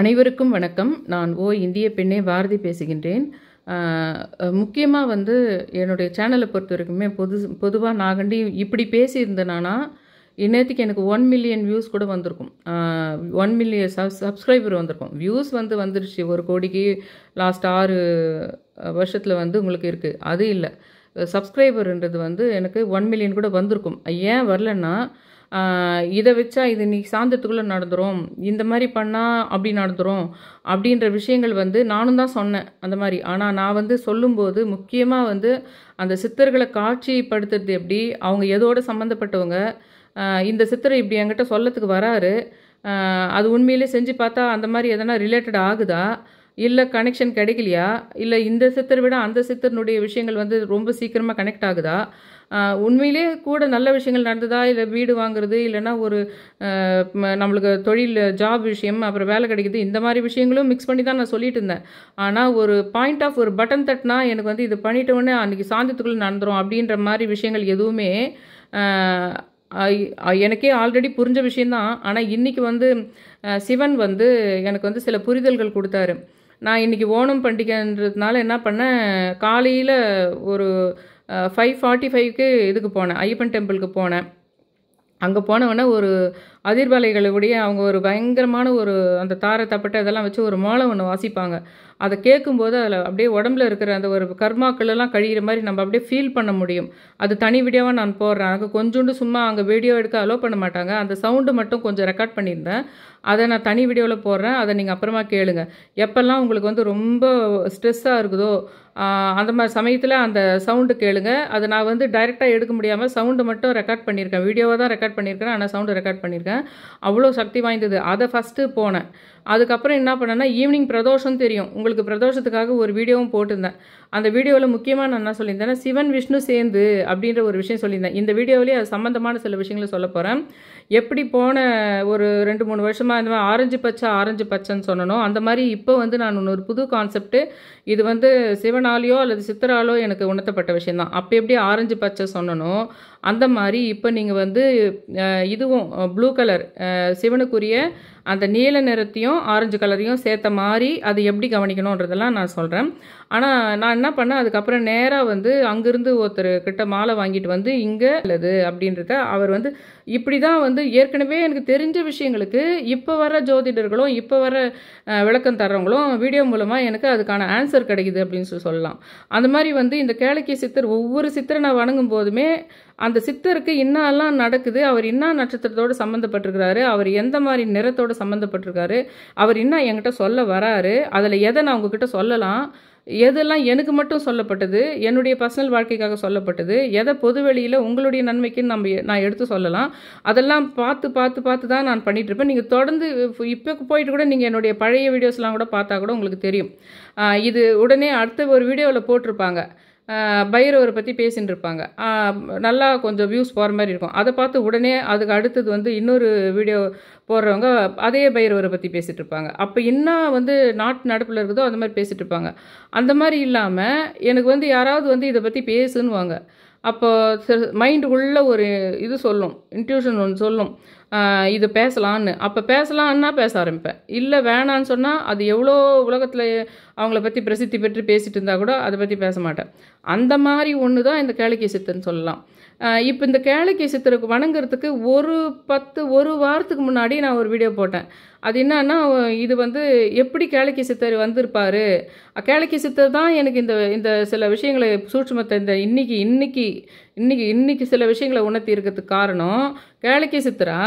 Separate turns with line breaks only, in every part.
அனைவருக்கும் வணக்கம் நான் ஓ இந்திய பெண்ணே பாரதி பேசுகின்றேன் முக்கியமாக வந்து என்னுடைய சேனலை பொறுத்த வரைக்குமே பொது பொதுவாக நாகண்டி இப்படி பேசியிருந்தேனானா இன்னத்துக்கு எனக்கு ஒன் மில்லியன் வியூஸ் கூட வந்திருக்கும் ஒன் மில்லியன் சப் சப்ஸ்கிரைபர் வந்திருக்கும் வியூஸ் வந்து வந்துருச்சு ஒரு கோடிக்கு லாஸ்ட் ஆறு வருஷத்தில் வந்து உங்களுக்கு இருக்குது அது இல்லை சப்ஸ்கிரைபர்ன்றது வந்து எனக்கு ஒன் மில்லியன் கூட வந்திருக்கும் ஏன் வரலன்னா இதை வச்சா இது நீ சாந்தத்துக்குள்ளே நடந்துடும் இந்த மாதிரி பண்ணால் அப்படி நடந்துடும் அப்படின்ற விஷயங்கள் வந்து நானும் தான் சொன்னேன் அந்த மாதிரி ஆனால் நான் வந்து சொல்லும்போது முக்கியமாக வந்து அந்த சித்தர்களை காட்சிப்படுத்துறது எப்படி அவங்க எதோடு சம்மந்தப்பட்டவங்க இந்த சித்தரை இப்படி என்கிட்ட சொல்லத்துக்கு வராரு அது உண்மையிலே செஞ்சு பார்த்தா அந்த மாதிரி எதனா ரிலேட்டட் ஆகுதா இல்லை கனெக்ஷன் கிடைக்கலையா இல்லை இந்த சித்தர் விட அந்த சித்தர்னுடைய விஷயங்கள் வந்து ரொம்ப சீக்கிரமாக கனெக்ட் ஆகுதா உண்மையிலே கூட நல்ல விஷயங்கள் நடந்ததா இல்லை வீடு வாங்குறது இல்லைன்னா ஒரு நம்மளுக்கு தொழில் ஜாப் விஷயம் அப்புறம் வேலை கிடைக்கிது இந்த மாதிரி விஷயங்களும் மிக்ஸ் பண்ணி தான் நான் சொல்லிட்டு இருந்தேன் ஆனால் ஒரு பாயிண்ட் ஆஃப் ஒரு பட்டன் தட்டினா எனக்கு வந்து இது பண்ணிட்டோன்னே அன்றைக்கி சாந்தியத்துக்குள்ளே நடந்துடும் அப்படின்ற மாதிரி விஷயங்கள் எதுவுமே எனக்கே ஆல்ரெடி புரிஞ்ச விஷயந்தான் ஆனால் இன்றைக்கி வந்து சிவன் வந்து எனக்கு வந்து சில புரிதல்கள் கொடுத்தாரு நான் இன்றைக்கி ஓணம் பண்டிகைன்றதுனால என்ன பண்ணேன் காலையில் ஒரு ஃபைவ் ஃபார்ட்டி ஃபைவ்க்கு இதுக்கு போனேன் ஐயப்பன் டெம்பிளுக்கு போனேன் அங்கே போனவொடனே ஒரு அதிர்வலைகளுடைய அவங்க ஒரு பயங்கரமான ஒரு அந்த தாரை தப்பட்டை அதெல்லாம் வச்சு ஒரு மாலை ஒன்று வாசிப்பாங்க அதை கேட்கும்போது அதில் அப்படியே உடம்புல இருக்கிற அந்த ஒரு கர்மாக்களெல்லாம் கழிகிற மாதிரி நம்ம அப்படியே ஃபீல் பண்ண முடியும் அது தனி வீடியோவாக நான் போடுறேன் எனக்கு கொஞ்சோண்டு சும்மா அங்கே வீடியோ எடுக்க அலோவ் பண்ண மாட்டாங்க அந்த சவுண்டு மட்டும் கொஞ்சம் ரெக்கார்ட் பண்ணியிருந்தேன் அதை நான் தனி வீடியோவில் போடுறேன் அதை நீங்கள் அப்புறமா கேளுங்க எப்போல்லாம் உங்களுக்கு வந்து ரொம்ப ஸ்ட்ரெஸ்ஸாக இருக்குதோ அந்த மாதிரி சமயத்தில் அந்த சவுண்டு கேளுங்க அதை நான் வந்து டைரெக்டாக எடுக்க முடியாமல் சவுண்டு மட்டும் ரெக்கார்ட் பண்ணியிருக்கேன் வீடியோவாக தான் ரெக்கார்ட் பண்ணியிருக்கேன் ஆனால் சவுண்டு ரெக்கார்ட் பண்ணியிருக்கேன் வச்சுருக்கேன் அவ்வளோ சக்தி வாய்ந்தது அதை ஃபஸ்ட்டு போனேன் அதுக்கப்புறம் என்ன பண்ணேன்னா ஈவினிங் பிரதோஷம் தெரியும் உங்களுக்கு பிரதோஷத்துக்காக ஒரு வீடியோவும் போட்டிருந்தேன் அந்த வீடியோவில் முக்கியமாக நான் என்ன சொல்லியிருந்தேன்னா சிவன் விஷ்ணு சேர்ந்து அப்படின்ற ஒரு விஷயம் சொல்லியிருந்தேன் இந்த வீடியோவிலேயே அது சம்மந்தமான சில விஷயங்களை சொல்ல போகிறேன் எப்படி போன ஒரு ரெண்டு மூணு வருஷமாக இந்த மாதிரி ஆரஞ்சு பச்சை ஆரஞ்சு பச்சைன்னு சொன்னனோ அந்த மாதிரி இப்போ வந்து நான் இன்னொரு புது கான்செப்ட்டு இது வந்து சிவனாலேயோ அல்லது சித்தராலோ எனக்கு உணர்த்தப்பட்ட விஷயந்தான் அப்போ எப்படி ஆரஞ்சு பச்சை சொன்னணும் அந்த மாதிரி இப்போ நீங்கள் வந்து இதுவும் ப்ளூ கலர் சிவனுக்குரிய அந்த நீல நிறத்தையும் கலரையும் ஆரஞ்சு கலரையும் சேர்த்த மாதிரி அது எப்படி கவனிக்கணுன்றதெல்லாம் நான் சொல்கிறேன் ஆனால் நான் என்ன பண்ணேன் அதுக்கப்புறம் நேராக வந்து அங்கேருந்து ஒருத்தர் கிட்ட மாலை வாங்கிட்டு வந்து இங்கே அல்லது அப்படின்றத அவர் வந்து இப்படி தான் வந்து ஏற்கனவே எனக்கு தெரிஞ்ச விஷயங்களுக்கு இப்போ வர ஜோதிடர்களும் இப்போ வர விளக்கம் தர்றவங்களும் வீடியோ மூலமாக எனக்கு அதுக்கான ஆன்சர் கிடைக்குது அப்படின்னு சொல்லி சொல்லலாம் அந்த மாதிரி வந்து இந்த கேளக்கிய சித்தர் ஒவ்வொரு சித்தரை நான் வணங்கும் போதுமே அந்த சித்தருக்கு இன்னெல்லாம் நடக்குது அவர் இன்னா நட்சத்திரத்தோடு சம்மந்தப்பட்டிருக்கிறாரு அவர் எந்த மாதிரி நிறத்தோடு சம்மந்தப்பட்டிருக்காரு அவர் இன்னும் என்கிட்ட சொல்ல வராரு அதில் எதை நான் உங்ககிட்ட சொல்லலாம் எதெல்லாம் எனக்கு மட்டும் சொல்லப்பட்டது என்னுடைய பர்சனல் வாழ்க்கைக்காக சொல்லப்பட்டது எதை பொதுவெளியில் உங்களுடைய நன்மைக்குன்னு நம்ம நான் எடுத்து சொல்லலாம் அதெல்லாம் பார்த்து பார்த்து பார்த்து தான் நான் பண்ணிகிட்ருப்பேன் நீங்கள் தொடர்ந்து இப்போ போயிட்டு கூட நீங்கள் என்னுடைய பழைய வீடியோஸ்லாம் கூட பார்த்தா கூட உங்களுக்கு தெரியும் இது உடனே அடுத்த ஒரு வீடியோவில் போட்டிருப்பாங்க பைரவரை பற்றி பேசின்னு இருப்பாங்க நல்லா கொஞ்சம் வியூஸ் போகிற மாதிரி இருக்கும் அதை பார்த்து உடனே அதுக்கு அடுத்தது வந்து இன்னொரு வீடியோ போடுறவங்க அதே பைரவரை பற்றி பேசிகிட்டு இருப்பாங்க அப்போ என்ன வந்து நாட்டு நடப்பில் இருக்குதோ அந்த மாதிரி பேசிகிட்டு இருப்பாங்க அந்த மாதிரி இல்லாமல் எனக்கு வந்து யாராவது வந்து இதை பற்றி பேசுன்னுவாங்க அப்போ மைண்டுக்குள்ளே ஒரு இது சொல்லும் இன்ட்யூஷன் ஒன்று சொல்லும் இது பேசலான்னு அப்போ பேசலான்னா பேச ஆரம்பிப்பேன் இல்லை வேணான்னு சொன்னால் அது எவ்வளோ உலகத்தில் அவங்கள பற்றி பிரசித்தி பெற்று பேசிகிட்டு இருந்தால் கூட அதை பற்றி பேச மாட்டேன் அந்த மாதிரி ஒன்று தான் இந்த கேளிக்கை சித்தன்னு சொல்லலாம் இப்போ இந்த கேளைக்கை சித்தருக்கு வணங்குறதுக்கு ஒரு பத்து ஒரு வாரத்துக்கு முன்னாடி நான் ஒரு வீடியோ போட்டேன் அது என்னன்னா இது வந்து எப்படி கேளைக்கை சித்தர் வந்திருப்பார் கேளைக்கை சித்தர் தான் எனக்கு இந்த இந்த சில விஷயங்களை சூட்சமத்தை இந்த இன்னைக்கு இன்னைக்கு இன்னைக்கு இன்னைக்கு சில விஷயங்களை உணர்த்தி இருக்கிறதுக்கு காரணம் கேளைக்கை சித்தரா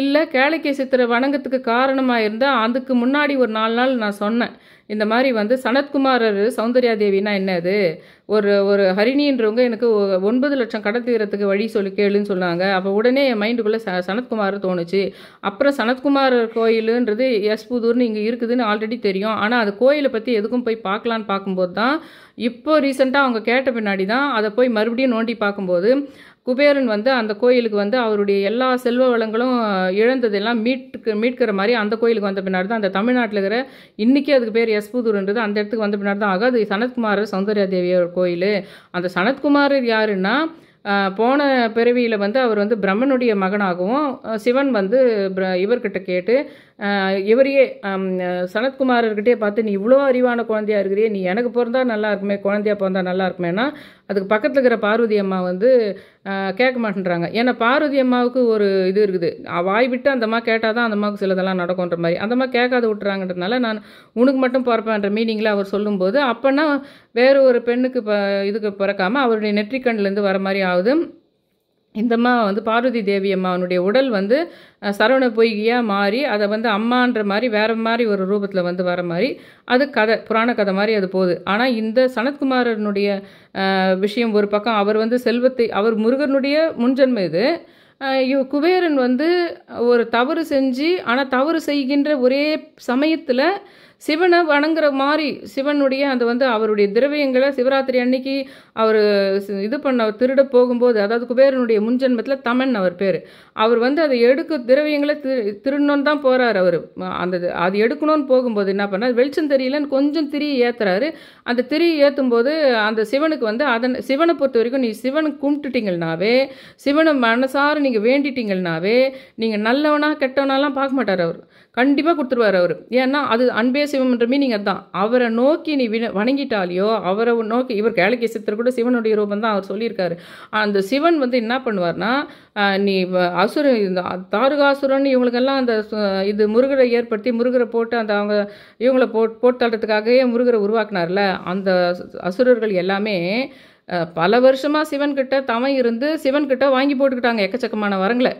இல்லை கேளைக்கை சித்திரை வணங்கத்துக்கு காரணமாக இருந்தால் அதுக்கு முன்னாடி ஒரு நாலு நாள் நான் சொன்னேன் இந்த மாதிரி வந்து சனத்குமாரர் சௌந்தர்யா தேவினா என்னது ஒரு ஒரு ஹரிணின்றவங்க எனக்கு ஒன்பது லட்சம் கடன் தீரத்துக்கு வழி சொல்லி கேளுன்னு சொன்னாங்க அப்போ உடனே என் மைண்டுக்குள்ளே ச சனத்குமார் தோணுச்சு அப்புறம் சனத்குமாரர் கோயிலுன்றது எஸ்புதூர்னு இங்கே இருக்குதுன்னு ஆல்ரெடி தெரியும் ஆனால் அது கோயிலை பற்றி எதுக்கும் போய் பார்க்கலான்னு பார்க்கும்போது தான் இப்போ ரீசெண்டாக அவங்க கேட்ட பின்னாடி தான் அதை போய் மறுபடியும் நோண்டி பார்க்கும்போது குபேரன் வந்து அந்த கோயிலுக்கு வந்து அவருடைய எல்லா செல்வ வளங்களும் இழந்ததெல்லாம் மீட்கு மீட்கிற மாதிரி அந்த கோயிலுக்கு வந்த பின்னாடி தான் அந்த தமிழ்நாட்டில் இருக்கிற இன்றைக்கி அதுக்கு பேர் யஸ்பூதூர்ன்றது அந்த இடத்துக்கு வந்த பின்னாடி தான் ஆகும் அது சனத்குமாரர் சௌந்தர்யா தேவியோட கோயில் அந்த சனத்குமார் யாருன்னா போன பிறவியில் வந்து அவர் வந்து பிரம்மனுடைய மகனாகவும் சிவன் வந்து இவர்கிட்ட கேட்டு இவரையே சனத்குமாரர்கிட்டே பார்த்து நீ இவ்வளோ அறிவான குழந்தையாக இருக்கிறியே நீ எனக்கு பிறந்தா நல்லா இருக்குமே குழந்தையாக பிறந்தா நல்லா இருக்குமேனா அதுக்கு பக்கத்தில் இருக்கிற பார்வதி அம்மா வந்து கேட்க மாட்டேன்றாங்க ஏன்னா பார்வதி அம்மாவுக்கு ஒரு இது இருக்குது வாய் விட்டு அந்த அம்மா கேட்டால் தான் அந்த அம்மாவுக்கு சிலதெல்லாம் நடக்கும்ன்ற மாதிரி அந்த கேட்காத விட்டுறாங்கன்றதுனால நான் உனக்கு மட்டும் பிறப்பேன்ற மீனிங்கில் அவர் சொல்லும்போது அப்போனா வேறு ஒரு பெண்ணுக்கு இதுக்கு பிறக்காமல் அவருடைய நெற்றிக்கண்ணிலேருந்து வர மாதிரி ஆகுது இந்த அம்மா வந்து பார்வதி தேவி அம்மாவனுடைய உடல் வந்து சரவண பொய்கியாக மாறி அதை வந்து அம்மான்ற மாதிரி வேறு மாதிரி ஒரு ரூபத்தில் வந்து வர மாதிரி அது கதை புராண கதை மாதிரி அது போகுது ஆனால் இந்த சனத்குமாரனுடைய விஷயம் ஒரு பக்கம் அவர் வந்து செல்வத்தை அவர் முருகனுடைய முன்ஜன்ம இது குபேரன் வந்து ஒரு தவறு செஞ்சு ஆனால் தவறு செய்கின்ற ஒரே சமயத்தில் சிவனை வணங்குற மாதிரி சிவனுடைய அது வந்து அவருடைய திரவியங்களை சிவராத்திரி அன்னைக்கு அவர் இது பண்ண திருட போகும்போது அதாவது குபேரனுடைய முன்ஜென்மத்தில் தமன் அவர் பேர் அவர் வந்து அதை எடுக்க திரவியங்களை திரு திருடணும்னு தான் போகிறார் அவர் அந்த அது எடுக்கணும்னு போகும்போது என்ன பண்ணார் வெளிச்சம் தெரியலன்னு கொஞ்சம் திரி ஏற்றுறாரு அந்த திரி ஏற்றும் போது அந்த சிவனுக்கு வந்து அதன் சிவனை பொறுத்த வரைக்கும் நீ சிவனை கும்பிட்டுட்டீங்கன்னாவே சிவனை மனசார நீங்கள் வேண்டிட்டீங்கன்னாவே நீங்கள் நல்லவனா கெட்டவனாலாம் பார்க்க மாட்டார் அவர் கண்டிப்பாக கொடுத்துருவார் அவர் ஏன்னா அது அன்பே சிவம்ன்ற மீனிங் அதுதான் அவரை நோக்கி நீ வின வணங்கிட்டாலையோ அவரை நோக்கி இவர் கேளைக்கு சித்தர் கூட சிவனுடைய ரூபம் தான் அவர் சொல்லியிருக்காரு அந்த சிவன் வந்து என்ன பண்ணுவார்னா நீ அசுர இந்த தாருகாசுரன் இவங்களுக்கெல்லாம் அந்த இது முருகரை ஏற்படுத்தி முருகரை போட்டு அந்த அவங்க இவங்களை போட் போட்டாடுறதுக்காகவே முருகரை உருவாக்குனார்ல அந்த அசுரர்கள் எல்லாமே பல வருஷமாக சிவன்கிட்ட தவம் இருந்து சிவன்கிட்ட வாங்கி போட்டுக்கிட்டாங்க எக்கச்சக்கமான வரங்களை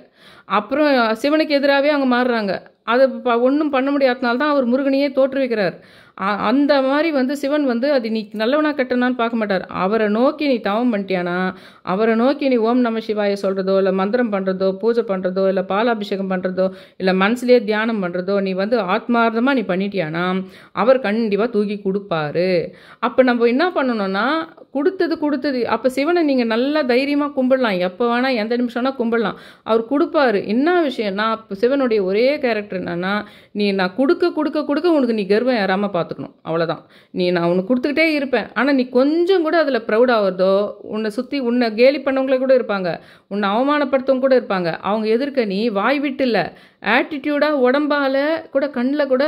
அப்புறம் சிவனுக்கு எதிராகவே அவங்க மாறுறாங்க அதை ஒன்றும் பண்ண முடியாதனால தான் அவர் முருகனையே தோற்றுவிக்கிறார் அந்த மாதிரி வந்து சிவன் வந்து அது நீ நல்லவனா கட்டணான்னு பார்க்க மாட்டார் அவரை நோக்கி நீ தவம் பண்ணிட்டியானா அவரை நோக்கி நீ ஓம் நம சிவாய சொல்கிறதோ இல்லை மந்திரம் பண்ணுறதோ பூஜை பண்ணுறதோ இல்லை பாலாபிஷேகம் பண்ணுறதோ இல்லை மனசுலேயே தியானம் பண்ணுறதோ நீ வந்து ஆத்மார்த்தமாக நீ பண்ணிட்டியானா அவர் கண்டிப்பாக தூக்கி கொடுப்பாரு அப்போ நம்ம என்ன பண்ணணும்னா கொடுத்தது கொடுத்தது அப்போ சிவனை நீங்கள் நல்லா தைரியமாக கும்பிடலாம் எப்போ வேணால் எந்த நிமிஷம் வேணால் கும்பிடலாம் அவர் கொடுப்பாரு என்ன விஷயம்னா நான் சிவனுடைய ஒரே கேரக்டர் என்னன்னா நீ நான் கொடுக்க கொடுக்க கொடுக்க உனக்கு நீ கர்வம் ஏறாமல் பார்த்து பார்த்துக்கணும் அவ்வளோதான் நீ நான் உனக்கு கொடுத்துக்கிட்டே இருப்பேன் ஆனால் நீ கொஞ்சம் கூட அதில் ப்ரௌட் ஆகிறதோ உன்னை சுற்றி உன்னை கேலி பண்ணவங்களே கூட இருப்பாங்க உன்னை அவமானப்படுத்தவங்க கூட இருப்பாங்க அவங்க எதிர்க்க நீ வாய் விட்டு இல்லை ஆட்டிடியூடாக உடம்பால் கூட கண்ணில் கூட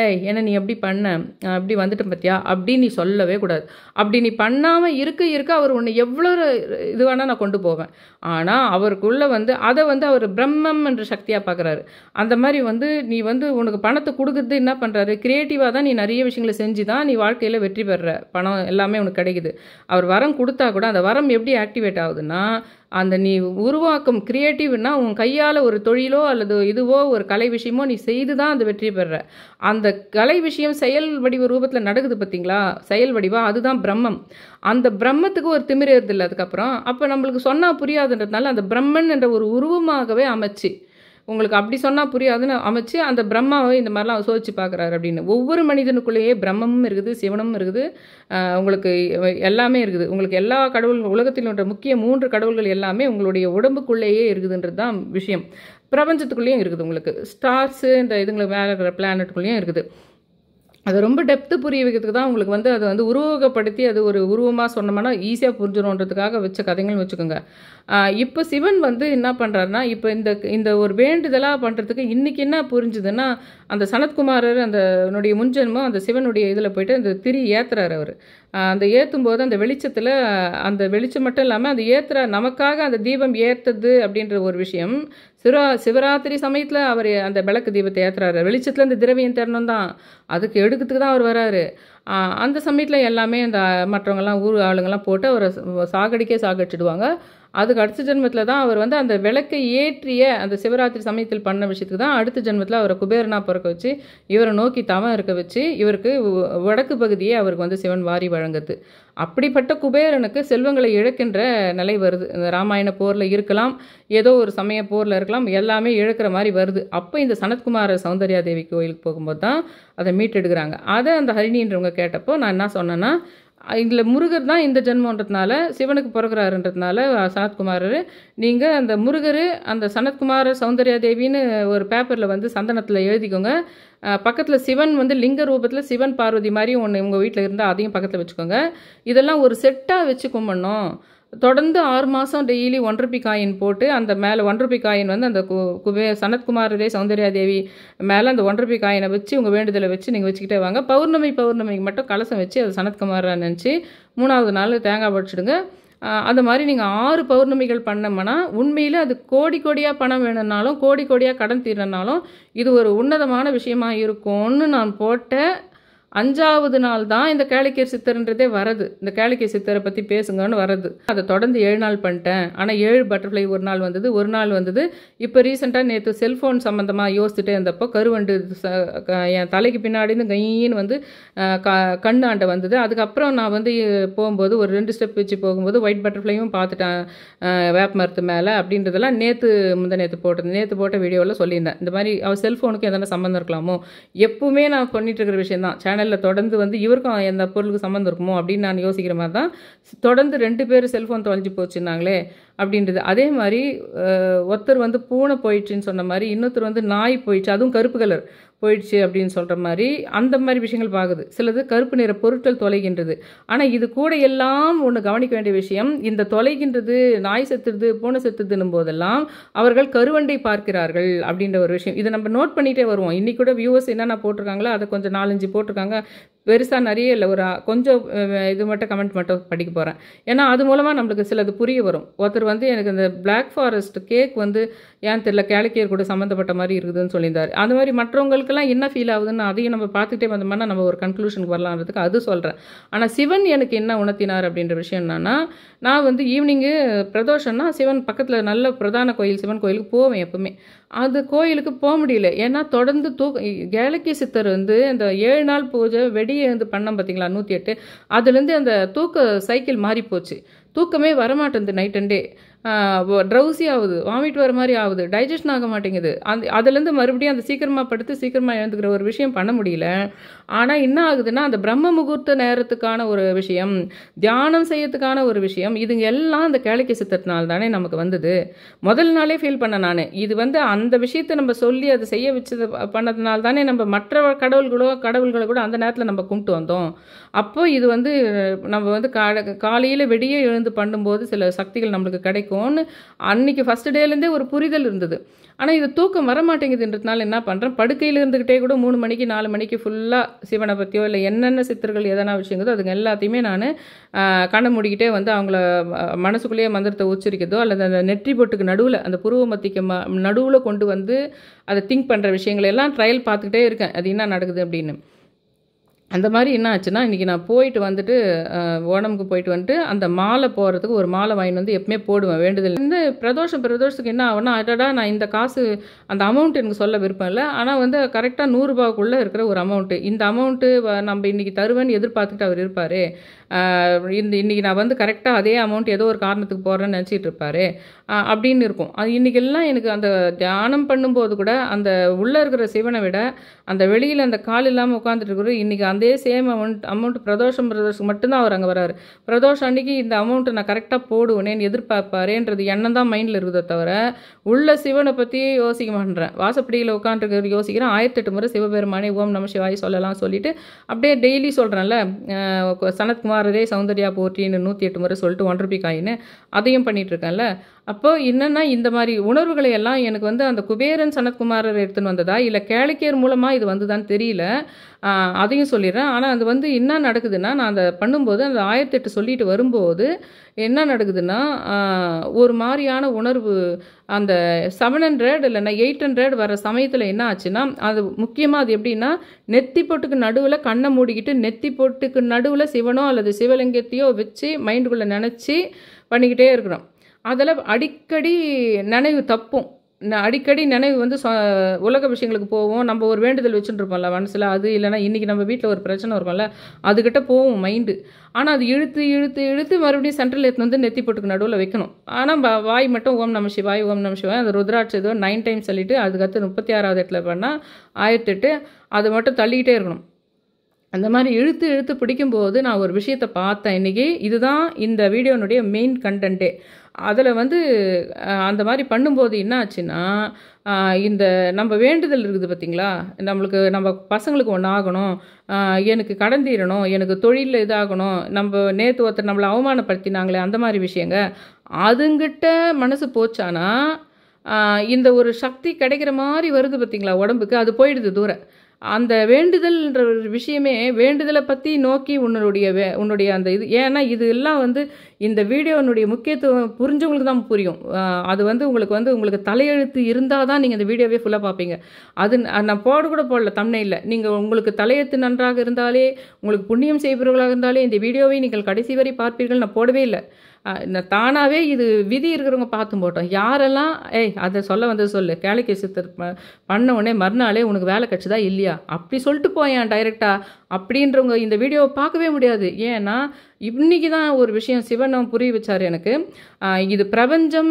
ஏய் என்ன நீ எப்படி பண்ண அப்படி வந்துட்டு பார்த்தியா அப்படின்னு நீ சொல்லவே கூடாது அப்படி நீ பண்ணாமல் இருக்க இருக்க அவர் உன்னை எவ்வளோ இது வேணால் நான் கொண்டு போவேன் ஆனால் அவருக்குள்ளே வந்து அதை வந்து அவர் பிரம்மம் என்ற சக்தியாக பார்க்குறாரு அந்த மாதிரி வந்து நீ வந்து உனக்கு பணத்தை கொடுக்குறது என்ன பண்ணுறாரு க்ரியேட்டிவாக தான் நீ நிறைய விஷயங்களை செஞ்சு தான் நீ வாழ்க்கையில் வெற்றி பெறுற பணம் எல்லாமே உனக்கு கிடைக்குது அவர் வரம் கொடுத்தா கூட அந்த வரம் எப்படி ஆக்டிவேட் ஆகுதுன்னா அந்த நீ உருவாக்கும் கிரியேட்டிவ்னா உன் கையால் ஒரு தொழிலோ அல்லது இதுவோ ஒரு கலை விஷயமோ நீ செய்து தான் அந்த வெற்றி பெற அந்த கலை விஷயம் செயல் வடிவ ரூபத்தில் நடக்குது பார்த்தீங்களா செயல் வடிவா அதுதான் பிரம்மம் அந்த பிரம்மத்துக்கு ஒரு திமிர் இல்லை அதுக்கப்புறம் அப்போ நம்மளுக்கு சொன்னால் புரியாதுன்றதுனால அந்த பிரம்மன் என்ற ஒரு உருவமாகவே அமைச்சு உங்களுக்கு அப்படி சொன்னால் புரியாதுன்னு அமைச்சு அந்த பிரம்மாவை இந்த மாதிரிலாம் சோதிச்சு பார்க்குறாரு அப்படின்னு ஒவ்வொரு மனிதனுக்குள்ளேயே பிரம்மமும் இருக்குது சிவனமும் இருக்குது உங்களுக்கு எல்லாமே இருக்குது உங்களுக்கு எல்லா கடவுள்கள் உலகத்தில் உள்ள முக்கிய மூன்று கடவுள்கள் எல்லாமே உங்களுடைய உடம்புக்குள்ளேயே இருக்குதுன்றது தான் விஷயம் பிரபஞ்சத்துக்குள்ளேயும் இருக்குது உங்களுக்கு ஸ்டார்ஸு இந்த இதுங்களுக்கு மேலே இருக்கிற பிளானட்டுக்குள்ளேயும் இருக்குது அதை ரொம்ப டெப்த்து புரிய வைக்கிறதுக்கு தான் உங்களுக்கு வந்து அதை வந்து உருவகப்படுத்தி அது ஒரு உருவமாக சொன்னோம்னா ஈஸியாக புரிஞ்சிடும்ன்றதுக்காக வச்ச கதைங்கள்னு வச்சுக்கோங்க இப்போ சிவன் வந்து என்ன பண்ணுறாருனா இப்போ இந்த இந்த ஒரு வேண்டுதலாக பண்ணுறதுக்கு இன்றைக்கி என்ன புரிஞ்சுதுன்னா அந்த சனத்குமாரர் அந்த என்னுடைய முன்ஜென்மம் அந்த சிவனுடைய இதில் போயிட்டு அந்த திரி ஏத்துறாரு அவர் அந்த ஏற்றும் போது அந்த வெளிச்சத்தில் அந்த வெளிச்சம் மட்டும் இல்லாமல் அந்த ஏற்றுற நமக்காக அந்த தீபம் ஏற்றது அப்படின்ற ஒரு விஷயம் சிவரா சிவராத்திரி சமயத்தில் அவர் அந்த விளக்கு தீபத்தை ஏற்றுறாரு வெளிச்சத்தில் இந்த திரவியம் தரணும் தான் அதுக்கு எடுக்கிறதுக்கு தான் அவர் வராரு அந்த சமயத்தில் எல்லாமே அந்த மற்றவங்கெல்லாம் ஊர் ஆளுங்கெல்லாம் போட்டு அவரை சாகடிக்கே சாகடிச்சிடுவாங்க அதுக்கு அடுத்த ஜென்மத்தில் தான் அவர் வந்து அந்த விளக்கை ஏற்றிய அந்த சிவராத்திரி சமயத்தில் பண்ண விஷயத்துக்கு தான் அடுத்த ஜென்மத்தில் அவரை குபேரனாக பிறக்க வச்சு இவரை நோக்கி தவம் இருக்க வச்சு இவருக்கு வடக்கு பகுதியே அவருக்கு வந்து சிவன் வாரி வழங்குது அப்படிப்பட்ட குபேரனுக்கு செல்வங்களை இழக்கின்ற நிலை வருது இந்த ராமாயண போரில் இருக்கலாம் ஏதோ ஒரு சமய போரில் இருக்கலாம் எல்லாமே இழக்கிற மாதிரி வருது அப்போ இந்த சனத்குமார சௌந்தர்யா தேவி கோயிலுக்கு போகும்போது தான் அதை மீட்டெடுக்கிறாங்க அதை அந்த ஹரிணின்றவங்க கேட்டப்போ நான் என்ன சொன்னேன்னா இதில் முருகர் தான் இந்த ஜென்மன்றதுனால சிவனுக்கு பிறகுறாருன்றதுனால சனத்குமார் நீங்கள் அந்த முருகர் அந்த சனத்குமார் சௌந்தர்யா தேவின்னு ஒரு பேப்பரில் வந்து சந்தனத்தில் எழுதிக்கோங்க பக்கத்தில் சிவன் வந்து லிங்க ரூபத்தில் சிவன் பார்வதி மாதிரி ஒன்று உங்கள் வீட்டில் இருந்தால் அதையும் பக்கத்தில் வச்சுக்கோங்க இதெல்லாம் ஒரு செட்டாக வச்சு கும்பிடணும் தொடர்ந்து ஆறு மாதம் டெய்லி ஒன்றுப்பி காயின் போட்டு அந்த மேலே ஒன்றுப்பி காயின் வந்து அந்த கு குபே சனத்குமாரதே சௌந்தர்யா தேவி மேலே அந்த ஒன்றுப்பி காயினை வச்சு உங்கள் வேண்டுதலை வச்சு நீங்கள் வச்சுக்கிட்டே வாங்க பௌர்ணமி பௌர்ணமிக்கு மட்டும் கலசம் வச்சு அது சனத்குமாரை நினச்சி மூணாவது நாள் தேங்காய் படிச்சுடுங்க அந்த மாதிரி நீங்கள் ஆறு பௌர்ணமிகள் பண்ணோம்னா உண்மையில் அது கோடி கோடியாக பணம் வேணும்னாலும் கோடி கோடியாக கடன் தீரனாலும் இது ஒரு உன்னதமான விஷயமாக இருக்கும்னு நான் போட்ட அஞ்சாவது நாள் தான் இந்த கேளிக்கை சித்தர்ன்றதே வரது இந்த கேளிக்கை சித்தரை பற்றி பேசுங்கன்னு வரது அதை தொடர்ந்து ஏழு நாள் பண்ணிட்டேன் ஆனால் ஏழு பட்டர்ஃப்ளை ஒரு நாள் வந்தது ஒரு நாள் வந்தது இப்போ ரீசெண்டாக நேற்று செல்ஃபோன் சம்மந்தமாக யோசிச்சுட்டே இருந்தப்போ கருவண்டு என் தலைக்கு பின்னாடின்னு கையின்னு வந்து க கண்ணாண்டை வந்தது அதுக்கப்புறம் நான் வந்து போகும்போது ஒரு ரெண்டு ஸ்டெப் வச்சு போகும்போது ஒயிட் பட்டர்ஃப்ளையும் பார்த்துட்டேன் வேப் மரத்து மேலே அப்படின்றதெல்லாம் நேற்று முந்த நேற்று போட்டது நேற்று போட்ட வீடியோவில் சொல்லியிருந்தேன் இந்த மாதிரி அவள் செல்ஃபோனுக்கு எதனா சம்மந்தம் இருக்கலாமோ எப்பவுமே நான் பண்ணிட்டு இருக்கிற விஷயம் தான் சேனல் இல்லை தொடர்ந்து வந்து இவருக்கும் எந்த பொருளுக்கு சம்மந்தம் இருக்குமோ அப்படின்னு நான் யோசிக்கிற மாதிரி தான் தொடர்ந்து ரெண்டு பேர் செல்ஃபோன் தொலைஞ்சு போச்சுன்னாங்களே அப்படின்றது அதே மாதிரி ஒருத்தர் வந்து பூனை போயிடுச்சுன்னு சொன்ன மாதிரி இன்னொருத்தர் வந்து நாய் போயிடுச்சு அதுவும் கருப்பு கலர் போயிடுச்சு அப்படின்னு சொல்கிற மாதிரி அந்த மாதிரி விஷயங்கள் பார்க்குது சிலது கருப்பு நிற பொருட்கள் தொலைகின்றது ஆனால் இது கூட எல்லாம் ஒன்று கவனிக்க வேண்டிய விஷயம் இந்த தொலைகின்றது நாய் செத்துறது பூனை செத்துதுன்னும் போதெல்லாம் அவர்கள் கருவண்டை பார்க்கிறார்கள் அப்படின்ற ஒரு விஷயம் இதை நம்ம நோட் பண்ணிகிட்டே வருவோம் இன்றைக்கூட வியூவர்ஸ் என்னென்ன போட்டிருக்காங்களோ அதை கொஞ்சம் நாலஞ்சு போட்டிருக்காங்க பெருசாக நிறைய இல்லை ஒரு கொஞ்சம் இது மட்டும் கமெண்ட் மட்டும் படிக்க போகிறேன் ஏன்னா அது மூலமாக நம்மளுக்கு சிலது புரிய வரும் ஒருத்தர் வந்து எனக்கு இந்த பிளாக் ஃபாரஸ்ட் கேக் வந்து ஏன் தெரியல கேலிக்கியர் கூட சம்மந்தப்பட்ட மாதிரி இருக்குதுன்னு சொல்லியிருந்தார் அந்த மாதிரி மற்றவங்களுக்கெல்லாம் என்ன ஃபீல் ஆகுதுன்னு அதையும் நம்ம பார்த்துக்கிட்டே வந்தோம்னா நம்ம ஒரு கன்க்ளூஷனுக்கு வரலான்றதுக்கு அது சொல்கிறேன் ஆனால் சிவன் எனக்கு என்ன உணர்த்தினார் அப்படின்ற விஷயம் என்னன்னா நான் வந்து ஈவினிங்கு பிரதோஷம்னா சிவன் பக்கத்தில் நல்ல பிரதான கோயில் சிவன் கோயிலுக்கு போவேன் எப்பவுமே அந்த கோயிலுக்கு போக முடியல ஏன்னா தொடர்ந்து தூக்கம் கேலக்கி சித்தர் வந்து அந்த ஏழு நாள் பூஜை வெடியை வந்து பண்ணோம் பார்த்தீங்களா நூற்றி எட்டு அதுலேருந்து அந்த தூக்க சைக்கிள் மாறி போச்சு தூக்கமே வரமாட்டேங்குது நைட் அண்டே டே ட்ரௌசி ஆகுது வாமிட் வர மாதிரி ஆகுது டைஜஷன் ஆக மாட்டேங்குது அந்த அதுலேருந்து மறுபடியும் அந்த சீக்கிரமாக படுத்து சீக்கிரமாக எழுந்துக்கிற ஒரு விஷயம் பண்ண முடியல ஆனால் என்ன ஆகுதுன்னா அந்த பிரம்ம முகூர்த்த நேரத்துக்கான ஒரு விஷயம் தியானம் செய்யறதுக்கான ஒரு விஷயம் இதுங்க எல்லாம் அந்த கேளைக்கு சித்தத்தினால் தானே நமக்கு வந்தது முதல் நாளே ஃபீல் பண்ண நான் இது வந்து அந்த விஷயத்தை நம்ம சொல்லி அதை செய்ய வச்சது பண்ணதுனால தானே நம்ம மற்ற கடவுள்களோ கடவுள்களை கூட அந்த நேரத்தில் நம்ம கும்பிட்டு வந்தோம் அப்போது இது வந்து நம்ம வந்து கா காலையில் வெடியே எழுந்து பண்ணும்போது சில சக்திகள் நம்மளுக்கு கிடைக்கும்னு அன்னைக்கு ஃபஸ்ட் டேலேருந்தே ஒரு புரிதல் இருந்தது ஆனால் இது தூக்கம் வர மாட்டேங்குதுன்றதுனால என்ன பண்ணுறேன் படுக்கையில் இருந்துக்கிட்டே கூட மூணு மணிக்கு நாலு மணிக்கு ஃபுல்லாக சிவனை பற்றியோ இல்லை என்னென்ன சித்தர்கள் எதனா விஷயங்களோ அதுங்க எல்லாத்தையுமே நான் கண்ணை மூடிக்கிட்டே வந்து அவங்கள மனசுக்குள்ளேயே மந்திரத்தை உச்சரிக்கிறதோ அல்லது அந்த நெற்றி போட்டுக்கு நடுவில் அந்த புருவ மத்திக்கு ம நடுவில் கொண்டு வந்து அதை திங்க் பண்ணுற விஷயங்களெல்லாம் ட்ரையல் பார்த்துக்கிட்டே இருக்கேன் அது என்ன நடக்குது அப்படின்னு அந்த மாதிரி என்ன ஆச்சுன்னா இன்றைக்கி நான் போயிட்டு வந்துட்டு ஓணமுக்கு போயிட்டு வந்துட்டு அந்த மாலை போகிறதுக்கு ஒரு மாலை வாங்கி வந்து எப்பவுமே போடுவேன் வேண்டுதல் இந்த பிரதோஷம் பிரதோஷத்துக்கு என்ன ஆகும்னா அடடா நான் இந்த காசு அந்த அமௌண்ட் எனக்கு சொல்ல விருப்பம் இல்லை ஆனால் வந்து கரெக்டாக நூறுரூபாவுக்குள்ளே இருக்கிற ஒரு அமௌண்ட்டு இந்த அமௌண்ட்டு நம்ம இன்றைக்கி தருவேன்னு எதிர்பார்த்துட்டு அவர் இருப்பார் இந்த இன்றைக்கி நான் வந்து கரெக்டாக அதே அமௌண்ட் ஏதோ ஒரு காரணத்துக்கு போகிறேன்னு நினச்சிட்டு இருப்பாரு அப்படின்னு இருக்கும் அது இன்றைக்கெல்லாம் எனக்கு அந்த தியானம் பண்ணும்போது கூட அந்த உள்ளே இருக்கிற சிவனை விட அந்த வெளியில் அந்த கால் இல்லாமல் உட்காந்துட்டு இருக்கிற இன்றைக்கி அதே same amount amount Pradosham Pradosham மட்டும்தான் அவர் அங்கே வராரு பிரதோஷம் அன்றைக்கி இந்த அமௌண்ட்டு நான் கரெக்டாக போடுவேனேன்னு எதிர்பார்ப்பாருன்றது எண்ணம் தான் மைண்டில் இருக்குதோ தவிர உள்ள சிவனை பற்றி யோசிக்க மாட்டேன் வாசப்படியில் உட்காந்துருக்கிற யோசிக்கிறேன் ஆயிரத்தெட்டு முறை சிவபெருமானே ஓம் நம சிவாய் சொல்லலாம் சொல்லிவிட்டு அப்படியே டெய்லி சொல்கிறேன்ல சனத்குமார் குமாரரே சௌந்தர்யா போற்றின்னு நூற்றி எட்டு முறை சொல்லிட்டு ஒன்றரை காயின்னு அதையும் பண்ணிகிட்ருக்கேன்ல அப்போது என்னென்னா இந்த மாதிரி உணர்வுகளை எல்லாம் எனக்கு வந்து அந்த குபேரன் சனத்குமாரர் எடுத்துன்னு வந்ததா இல்லை கேளிக்கையர் மூலமாக இது வந்ததான்னு தெரியல அதையும் சொல்லிடுறேன் ஆனால் அது வந்து என்ன நடக்குதுன்னா நான் அதை பண்ணும்போது அந்த ஆயிரத்தெட்டு சொல்லிட்டு வரும்போது என்ன நடக்குதுன்னா ஒரு மாதிரியான உணர்வு அந்த செவன் ஹண்ட்ரட் இல்லைன்னா எயிட் ஹண்ட்ரட் வர சமயத்தில் என்ன ஆச்சுன்னா அது முக்கியமாக அது எப்படின்னா நெத்தி போட்டுக்கு நடுவில் கண்ணை மூடிக்கிட்டு நெத்தி போட்டுக்கு நடுவில் சிவனோ அல்லது சிவலிங்கத்தையோ வச்சு மைண்டுக்குள்ளே நினச்சி பண்ணிக்கிட்டே இருக்கிறோம் அதில் அடிக்கடி நினைவு தப்பும் அடிக்கடி நினைவு வந்து உலக விஷயங்களுக்கு போவோம் நம்ம ஒரு வேண்டுதல் வச்சுட்டுருப்போம்ல மனசில் அது இல்லைன்னா இன்றைக்கி நம்ம வீட்டில் ஒரு பிரச்சனை இருக்கும்ல அதுக்கிட்ட போவோம் மைண்டு ஆனால் அது இழுத்து இழுத்து இழுத்து மறுபடியும் சென்ட்ரல் எடுத்து வந்து நெத்தி போட்டுக்கு நடுவில் வைக்கணும் ஆனால் வாய் மட்டும் ஓம் நம சிவாய் ஓம் நம சிவாய் அந்த ருத்ராட்ச ஏதோ நைன் டைம் சொல்லிவிட்டு அதுக்கடுத்து முப்பத்தி ஆறாவது இடத்துல பண்ணால் ஆயிரத்தெட்டு அதை மட்டும் தள்ளிக்கிட்டே இருக்கணும் அந்த மாதிரி இழுத்து இழுத்து பிடிக்கும்போது நான் ஒரு விஷயத்தை பார்த்தேன் இன்றைக்கி இதுதான் இந்த வீடியோனுடைய மெயின் கண்டென்ட்டே அதில் வந்து அந்த மாதிரி பண்ணும்போது என்ன ஆச்சுன்னா இந்த நம்ம வேண்டுதல் இருக்குது பார்த்திங்களா நம்மளுக்கு நம்ம பசங்களுக்கு ஒன்று ஆகணும் எனக்கு கடந்தீரணும் எனக்கு தொழிலில் இதாகணும் நம்ம நேற்று ஒருத்தர் நம்மளை அவமானப்படுத்தினாங்களே அந்த மாதிரி விஷயங்க அதுங்கிட்ட மனசு போச்சானா இந்த ஒரு சக்தி கிடைக்கிற மாதிரி வருது பார்த்திங்களா உடம்புக்கு அது போயிடுது தூரம் அந்த வேண்டுதல்ன்ற ஒரு விஷயமே வேண்டுதலை பற்றி நோக்கி உன்னுடைய வே உன்னுடைய அந்த இது ஏன்னா இது எல்லாம் வந்து இந்த வீடியோனுடைய முக்கியத்துவம் புரிஞ்சவங்களுக்கு தான் புரியும் அது வந்து உங்களுக்கு வந்து உங்களுக்கு தலையெழுத்து இருந்தால் தான் நீங்கள் இந்த வீடியோவே ஃபுல்லாக பார்ப்பீங்க அது நான் போட கூட போடல தம்னே இல்லை நீங்கள் உங்களுக்கு தலையெழுத்து நன்றாக இருந்தாலே உங்களுக்கு புண்ணியம் செய்பவர்களாக இருந்தாலே இந்த வீடியோவை நீங்கள் கடைசி வரை பார்ப்பீர்கள் நான் போடவே இல்லை இந்த தானாகவே இது விதி இருக்கிறவங்க பார்த்து போட்டோம் யாரெல்லாம் ஏய் அதை சொல்ல வந்து சொல்லு கேளிக்கை சித்தர் பண்ண உடனே மறுநாளே உனக்கு வேலை கட்சி தான் இல்லையா அப்படி சொல்லிட்டு போயேன் டைரெக்டாக அப்படின்றவங்க இந்த வீடியோவை பார்க்கவே முடியாது ஏன்னா இன்றைக்கி தான் ஒரு விஷயம் சிவனம் புரிய வச்சார் எனக்கு இது பிரபஞ்சம்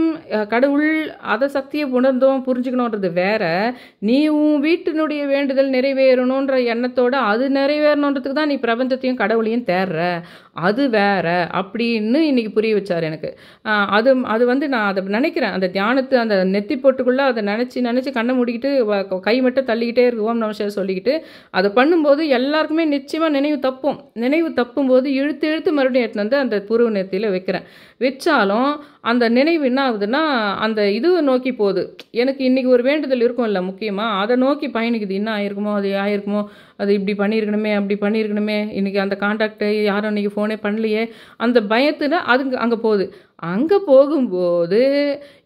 கடவுள் அதை சக்தியை உணர்ந்தோம் புரிஞ்சுக்கணுன்றது வேற நீ உன் வீட்டினுடைய வேண்டுதல் நிறைவேறணுன்ற எண்ணத்தோடு அது நிறைவேறணுன்றதுக்கு தான் நீ பிரபஞ்சத்தையும் கடவுளையும் தேர்ற அது வேற அப்படின்னு இன்றைக்கி புரிய வச்சார் எனக்கு அது அது வந்து நான் அதை நினைக்கிறேன் அந்த தியானத்தை அந்த நெத்தி போட்டுக்குள்ளே அதை நினச்சி நினச்சி கண்ணை மூடிக்கிட்டு கை மட்டும் தள்ளிக்கிட்டே இருக்கு ஓம் நமசே சொல்லிக்கிட்டு அதை பண்ணும்போது எல்லாருக்குமே எப்பவுமே நிச்சயமாக நினைவு தப்பும் நினைவு தப்பும் போது இழுத்து இழுத்து மறுபடியும் எடுத்து வந்து அந்த புருவ நேர்த்தியில் வைக்கிறேன் வச்சாலும் அந்த நினைவு என்ன ஆகுதுன்னா அந்த இது நோக்கி போகுது எனக்கு இன்றைக்கி ஒரு வேண்டுதல் இருக்கும்ல முக்கியமாக அதை நோக்கி பயணிக்குது என்ன ஆயிருக்குமோ அது ஆயிருக்குமோ அது இப்படி பண்ணியிருக்கணுமே அப்படி பண்ணியிருக்கணுமே இன்றைக்கி அந்த காண்டாக்டு யாரும் இன்றைக்கி ஃபோனே பண்ணலையே அந்த பயத்தில் அதுங்க அங்கே போகுது அங்கே போகும்போது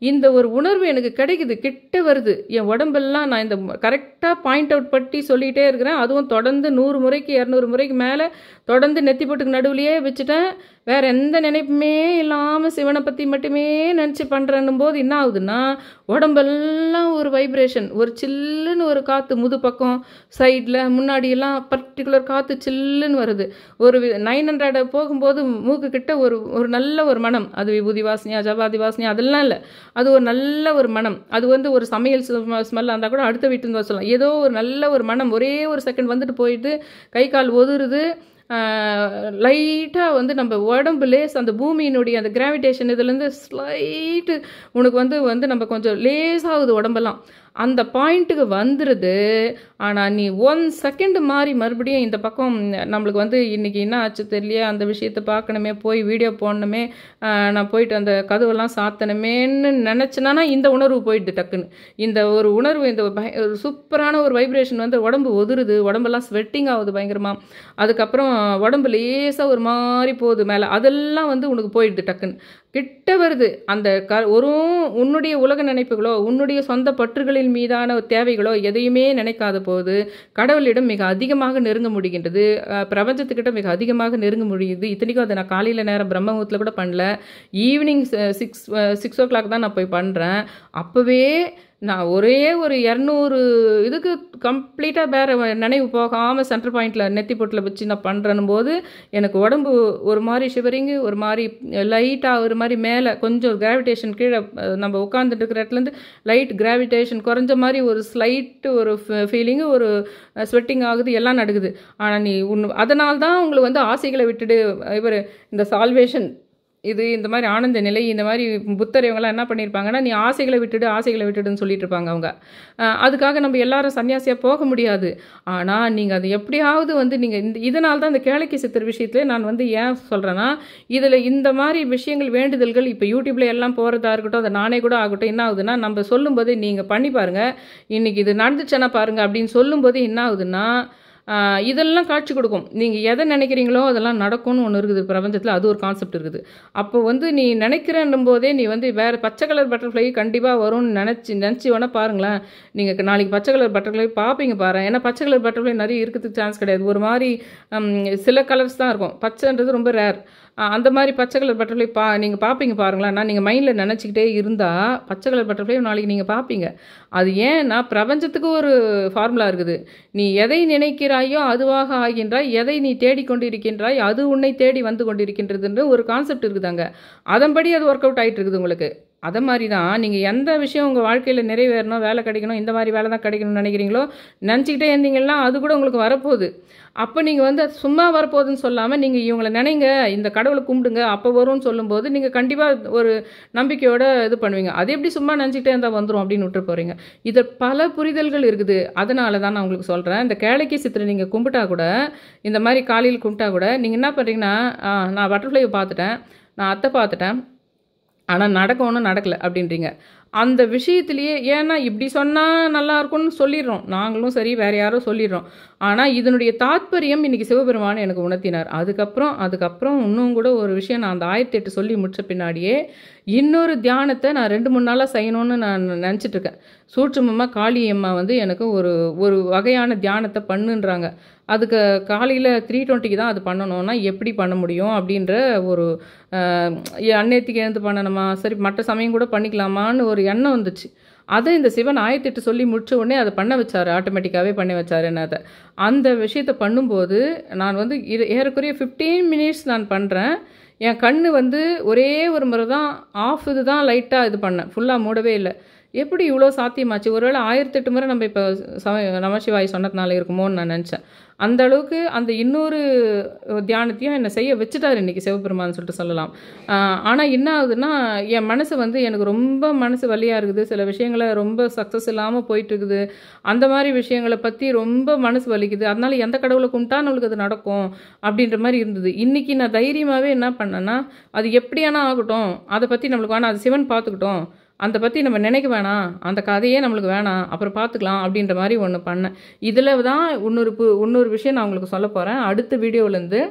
இந்த ஒரு உணர்வு எனக்கு கிடைக்குது கிட்ட வருது என் உடம்பெல்லாம் நான் இந்த கரெக்டாக பாயிண்ட் அவுட் பட்டி சொல்லிகிட்டே இருக்கிறேன் அதுவும் தொடர்ந்து நூறு முறைக்கு இரநூறு முறைக்கு மேலே தொடர்ந்து நெத்திப்பட்டுக்கு நடுவுலையே வச்சுட்டேன் வேற எந்த நினைப்புமே இல்லாமல் சிவனை பற்றி மட்டுமே நினச்சி பண்ணுறன்னும் போது என்ன ஆகுதுன்னா உடம்பெல்லாம் ஒரு வைப்ரேஷன் ஒரு சில்லுன்னு ஒரு காற்று முது பக்கம் சைடில் முன்னாடியெல்லாம் பர்டிகுலர் காற்று சில்லுன்னு வருது ஒரு நைன் ஹண்ட்ரட் போகும்போது மூக்கு கிட்ட ஒரு ஒரு நல்ல ஒரு மனம் அது விபூதி வாசனையா ஜபாதி வாசனையா அதெல்லாம் இல்லை அது ஒரு நல்ல ஒரு மனம் அது வந்து ஒரு சமையல் ஸ்மெல்லாக இருந்தால் கூட அடுத்த வீட்டுன்னு சொல்லலாம் ஏதோ ஒரு நல்ல ஒரு மனம் ஒரே ஒரு செகண்ட் வந்துட்டு போயிட்டு கை கால் ஒதுருது லைட்டாக வந்து நம்ம உடம்பு லேஸ் அந்த பூமியினுடைய அந்த கிராவிடேஷன் இதுலேருந்து ஸ்லைட்டு உனக்கு வந்து வந்து நம்ம கொஞ்சம் லேஸாகுது உடம்பெல்லாம் அந்த பாயிண்ட்டுக்கு வந்துடுது ஆனால் நீ ஒன் செகண்ட் மாதிரி மறுபடியும் இந்த பக்கம் நம்மளுக்கு வந்து இன்றைக்கி என்ன ஆச்சு தெரியலையே அந்த விஷயத்தை பார்க்கணுமே போய் வீடியோ போடணுமே நான் போயிட்டு அந்த கதவெல்லாம் சாத்தணுமேன்னு நினச்சினா இந்த உணர்வு போயிடுது டக்குன்னு இந்த ஒரு உணர்வு இந்த ஒரு சூப்பரான ஒரு வைப்ரேஷன் வந்து உடம்பு ஒதுருது உடம்பெல்லாம் ஸ்வெட்டிங் ஆகுது பயங்கரமாக அதுக்கப்புறம் உடம்பு லேசாக ஒரு மாதிரி போகுது மேலே அதெல்லாம் வந்து உனக்கு போயிடுது டக்குன்னு கிட்ட வருது அந்த க ஒரு உன்னுடைய உலக நினைப்புகளோ உன்னுடைய சொந்த பற்றுகளின் மீதான தேவைகளோ எதையுமே நினைக்காத போது கடவுளிடம் மிக அதிகமாக நெருங்க முடிகின்றது பிரபஞ்சத்துக்கிட்ட மிக அதிகமாக நெருங்க முடியுது இத்தனைக்கும் அதை நான் காலையில் நேரம் பிரம்மபுரத்தில் கூட பண்ணல evening six six o'clock தான் நான் போய் பண்ணுறேன் அப்போவே நான் ஒரே ஒரு இரநூறு இதுக்கு கம்ப்ளீட்டாக வேறு நினைவு போகாமல் சென்டர் பாயிண்டில் நெத்தி பொட்டில் வச்சு நான் பண்ணுறனும் போது எனக்கு உடம்பு ஒரு மாதிரி ஷிவரிங்கு ஒரு மாதிரி லைட்டாக ஒரு மாதிரி மேலே கொஞ்சம் கிராவிடேஷன் கீழே நம்ம உட்காந்துட்டு இருக்கிற இடத்துலேருந்து லைட் கிராவிடேஷன் குறைஞ்ச மாதிரி ஒரு ஸ்லைட்டு ஒரு ஃபீலிங்கு ஒரு ஸ்வெட்டிங் ஆகுது எல்லாம் நடக்குது ஆனால் நீ உன் அதனால்தான் உங்களுக்கு வந்து ஆசைகளை விட்டுட்டு இவர் இந்த சால்வேஷன் இது இந்த மாதிரி ஆனந்த நிலை இந்த மாதிரி புத்தர் இவங்களாம் என்ன பண்ணியிருப்பாங்கன்னா நீ ஆசைகளை விட்டுடு ஆசைகளை விட்டுடுன்னு சொல்லிட்டு இருப்பாங்க அவங்க அதுக்காக நம்ம எல்லாரும் சன்னியாசியாக போக முடியாது ஆனால் நீங்கள் அது எப்படியாவது வந்து நீங்கள் இந்த இதனால தான் இந்த கேளைக்கு சித்தர் விஷயத்துல நான் வந்து ஏன் சொல்கிறேன்னா இதில் இந்த மாதிரி விஷயங்கள் வேண்டுதல்கள் இப்போ யூடியூப்பில் எல்லாம் போகிறதா இருக்கட்டும் அதை நானே கூட ஆகட்டும் என்ன ஆகுதுன்னா நம்ம சொல்லும்போது நீங்கள் பண்ணி பாருங்கள் இன்றைக்கி இது நடந்துச்சுன்னா பாருங்கள் அப்படின்னு சொல்லும்போது என்ன ஆகுதுன்னா இதெல்லாம் காட்சி கொடுக்கும் நீங்கள் எதை நினைக்கிறீங்களோ அதெல்லாம் நடக்கும்னு ஒன்று இருக்குது பிரபஞ்சத்தில் அது ஒரு கான்செப்ட் இருக்குது அப்போ வந்து நீ நினைக்கிறன்னும் போதே நீ வந்து வேறு பச்சை கலர் பட்டர்ஃப்ளை கண்டிப்பாக வரும்னு நினச்சி நினச்சி வேணால் பாருங்களேன் நீங்கள் நாளைக்கு பச்சை கலர் பட்டர்ஃப்ளை பார்ப்பீங்க பாரு ஏன்னா பச்சை கலர் பட்டர்ஃப்ளை நிறைய இருக்கிறதுக்கு சான்ஸ் கிடையாது ஒரு மாதிரி சில கலர்ஸ் தான் இருக்கும் பச்சைன்றது ரொம்ப ரேர் அந்த மாதிரி பச்சை கலர் பட்டர்ஃப்ளை பா நீங்கள் பார்ப்பீங்க பாருங்களேன் நான் நீங்கள் மைண்டில் நினச்சிக்கிட்டே இருந்தால் பச்சை கலர் பட்டர்ஃப்ளையும் நாளைக்கு நீங்கள் பார்ப்பீங்க அது ஏன்னா பிரபஞ்சத்துக்கு ஒரு ஃபார்முலா இருக்குது நீ எதை நினைக்கிறாயோ அதுவாக ஆகின்றாய் எதை நீ தேடிக்கொண்டு இருக்கின்றாய் அது உன்னை தேடி வந்து கொண்டிருக்கின்றதுன்னு ஒரு கான்செப்ட் இருக்குதாங்க அதன்படி அது ஒர்க் அவுட் ஆகிட்டு இருக்குது உங்களுக்கு அதை மாதிரி தான் நீங்கள் எந்த விஷயம் உங்கள் வாழ்க்கையில் நிறைவேறணும் வேலை கிடைக்கணும் இந்த மாதிரி வேலை தான் கிடைக்கணும்னு நினைக்கிறீங்களோ நினச்சிக்கிட்டே இருந்தீங்கன்னா அது கூட உங்களுக்கு வரப்போகுது அப்போ நீங்கள் வந்து சும்மா வரப்போகுதுன்னு சொல்லாமல் நீங்கள் இவங்களை நினைங்க இந்த கடவுளை கும்பிடுங்க அப்போ வரும்னு சொல்லும்போது நீங்கள் கண்டிப்பாக ஒரு நம்பிக்கையோடு இது பண்ணுவீங்க அது எப்படி சும்மா நினச்சிக்கிட்டே இருந்தால் வந்துடும் அப்படின்னு விட்டு போகிறீங்க இதில் பல புரிதல்கள் இருக்குது அதனால தான் நான் உங்களுக்கு சொல்கிறேன் இந்த கேளைக்கு சித்திரை நீங்கள் கும்பிட்டா கூட இந்த மாதிரி காலையில் கும்பிட்டா கூட நீங்கள் என்ன பண்ணுறீங்கன்னா நான் பட்டர்ஃப்ளை பார்த்துட்டேன் நான் அத்தை பார்த்துட்டேன் ஆனால் நடக்க ஒன்றும் நடக்கலை அப்படின்றீங்க அந்த விஷயத்துலேயே ஏன்னா இப்படி சொன்னால் நல்லா இருக்கும்னு சொல்லிடுறோம் நாங்களும் சரி வேறு யாரோ சொல்லிடுறோம் ஆனால் இதனுடைய தாத்பரியம் இன்றைக்கி சிவபெருமான் எனக்கு உணர்த்தினார் அதுக்கப்புறம் அதுக்கப்புறம் இன்னும் கூட ஒரு விஷயம் நான் அந்த ஆயிரத்தி எட்டு சொல்லி முடித்த பின்னாடியே இன்னொரு தியானத்தை நான் ரெண்டு மூணு நாளாக செய்யணும்னு நான் நினச்சிட்ருக்கேன் சூற்றுமம்மா காளியம்மா வந்து எனக்கு ஒரு ஒரு வகையான தியானத்தை பண்ணுன்றாங்க அதுக்கு காலையில் த்ரீ டுவெண்ட்டிக்கு தான் அது பண்ணணும்னா எப்படி பண்ண முடியும் அப்படின்ற ஒரு அன்னேத்திக்கு எழுந்து பண்ணணுமா சரி மற்ற சமயம் கூட பண்ணிக்கலாமான்னு ஒரு எண்ணம் வந்துச்சு அதை இந்த சிவன் ஆயத்திட்டு சொல்லி முடிச்ச உடனே அதை பண்ண வச்சார் ஆட்டோமேட்டிக்காகவே பண்ணி வச்சார் என்ன அதை அந்த விஷயத்தை பண்ணும்போது நான் வந்து இது ஏறக்குறைய ஃபிஃப்டீன் மினிட்ஸ் நான் பண்ணுறேன் என் கண் வந்து ஒரே ஒரு முறை தான் ஆஃப் இது தான் லைட்டாக இது பண்ணேன் ஃபுல்லாக மூடவே இல்லை எப்படி இவ்வளோ சாத்தியமாச்சு ஒருவேளை ஆயிரத்தெட்டு முறை நம்ம இப்போ சம நமசிவாய் சொன்னதுனால இருக்குமோன்னு நான் நினச்சேன் அந்த அளவுக்கு அந்த இன்னொரு தியானத்தையும் என்னை செய்ய வச்சுட்டார் இன்றைக்கி சிவபெருமான் சொல்லிட்டு சொல்லலாம் ஆனால் என்ன ஆகுதுன்னா என் மனசு வந்து எனக்கு ரொம்ப மனசு வழியாக இருக்குது சில விஷயங்களை ரொம்ப சக்ஸஸ் இல்லாமல் போயிட்டுருக்குது அந்த மாதிரி விஷயங்களை பற்றி ரொம்ப மனசு வலிக்குது அதனால் எந்த கடவுளை கும்பிட்டா நம்மளுக்கு அது நடக்கும் அப்படின்ற மாதிரி இருந்தது இன்றைக்கி நான் தைரியமாகவே என்ன பண்ணேன்னா அது எப்படியானா ஆகட்டும் அதை பற்றி நம்மளுக்கு ஆனால் அது சிவன் பார்த்துக்கிட்டோம் அந்த பற்றி நம்ம நினைக்க வேணாம் அந்த கதையே நம்மளுக்கு வேணாம் அப்புறம் பார்த்துக்கலாம் அப்படின்ற மாதிரி ஒன்று பண்ணேன் இதில் தான் இன்னொரு இன்னொரு விஷயம் நான் உங்களுக்கு சொல்ல போகிறேன் அடுத்த வீடியோவிலேருந்து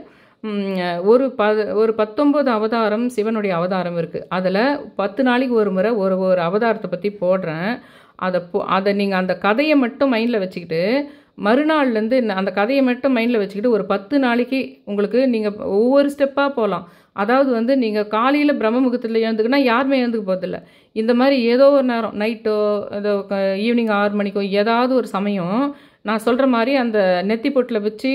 ஒரு ப ஒரு பத்தொம்பது அவதாரம் சிவனுடைய அவதாரம் இருக்குது அதில் பத்து நாளைக்கு ஒரு முறை ஒரு ஒரு அவதாரத்தை பற்றி போடுறேன் அதை போ அதை நீங்கள் அந்த கதையை மட்டும் மைண்டில் வச்சுக்கிட்டு மறுநாள்லேருந்து அந்த கதையை மட்டும் மைண்டில் வச்சுக்கிட்டு ஒரு பத்து நாளைக்கு உங்களுக்கு நீங்கள் ஒவ்வொரு ஸ்டெப்பாக போகலாம் அதாவது வந்து நீங்கள் காலையில் பிரம்ம முகூர்த்தத்தில் எழுந்துக்குன்னா யாருமே எழுந்துக்க போதில்லை இந்த மாதிரி ஏதோ ஒரு நேரம் நைட்டோ ஏதோ ஈவினிங் ஆறு மணிக்கோ ஏதாவது ஒரு சமயம் நான் சொல்கிற மாதிரி அந்த நெத்தி பொட்டில் வச்சு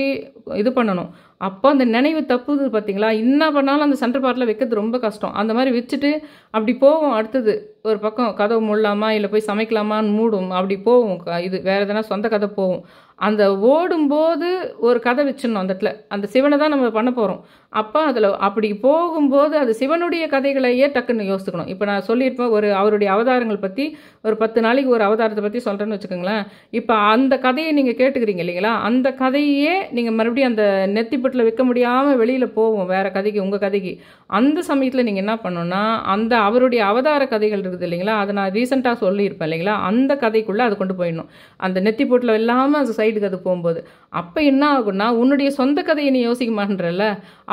இது பண்ணணும் அப்போ அந்த நினைவு தப்புது பார்த்தீங்களா என்ன பண்ணாலும் அந்த சென்டர் பார்ட்டில் வைக்கிறது ரொம்ப கஷ்டம் அந்த மாதிரி வச்சுட்டு அப்படி போவோம் அடுத்தது ஒரு பக்கம் கதவு மூடலாமா இல்லை போய் சமைக்கலாமான்னு மூடும் அப்படி போவோம் இது வேறு எதனா சொந்த கதை போவோம் அந்த ஓடும்போது ஒரு கதை வச்சிடணும் அந்த இடத்துல அந்த சிவனை தான் நம்ம பண்ண போகிறோம் அப்போ அதில் அப்படி போகும்போது அது சிவனுடைய கதைகளையே டக்குன்னு யோசிக்கணும் இப்போ நான் சொல்லியிருப்பேன் ஒரு அவருடைய அவதாரங்கள் பற்றி ஒரு பத்து நாளைக்கு ஒரு அவதாரத்தை பற்றி சொல்கிறேன்னு வச்சுக்கோங்களேன் இப்போ அந்த கதையை நீங்கள் கேட்டுக்கிறீங்க இல்லைங்களா அந்த கதையே நீங்கள் மறுபடியும் அந்த நெத்திப்பட்டில் விற்க முடியாமல் வெளியில் போவோம் வேறு கதைக்கு உங்கள் கதைக்கு அந்த சமயத்தில் நீங்கள் என்ன பண்ணணும்னா அந்த அவருடைய அவதார கதைகள் இருக்குது இல்லைங்களா அதை நான் ரீசெண்டாக சொல்லியிருப்பேன் இல்லைங்களா அந்த கதைக்குள்ளே அதை கொண்டு போயிடணும் அந்த நெத்திப்பட்டில் இல்லாமல் அது சைடுக்கு அது போகும்போது அப்போ என்ன ஆகும்னா உன்னுடைய சொந்த கதையை நீ யோசிக்க மாட்டேன்றல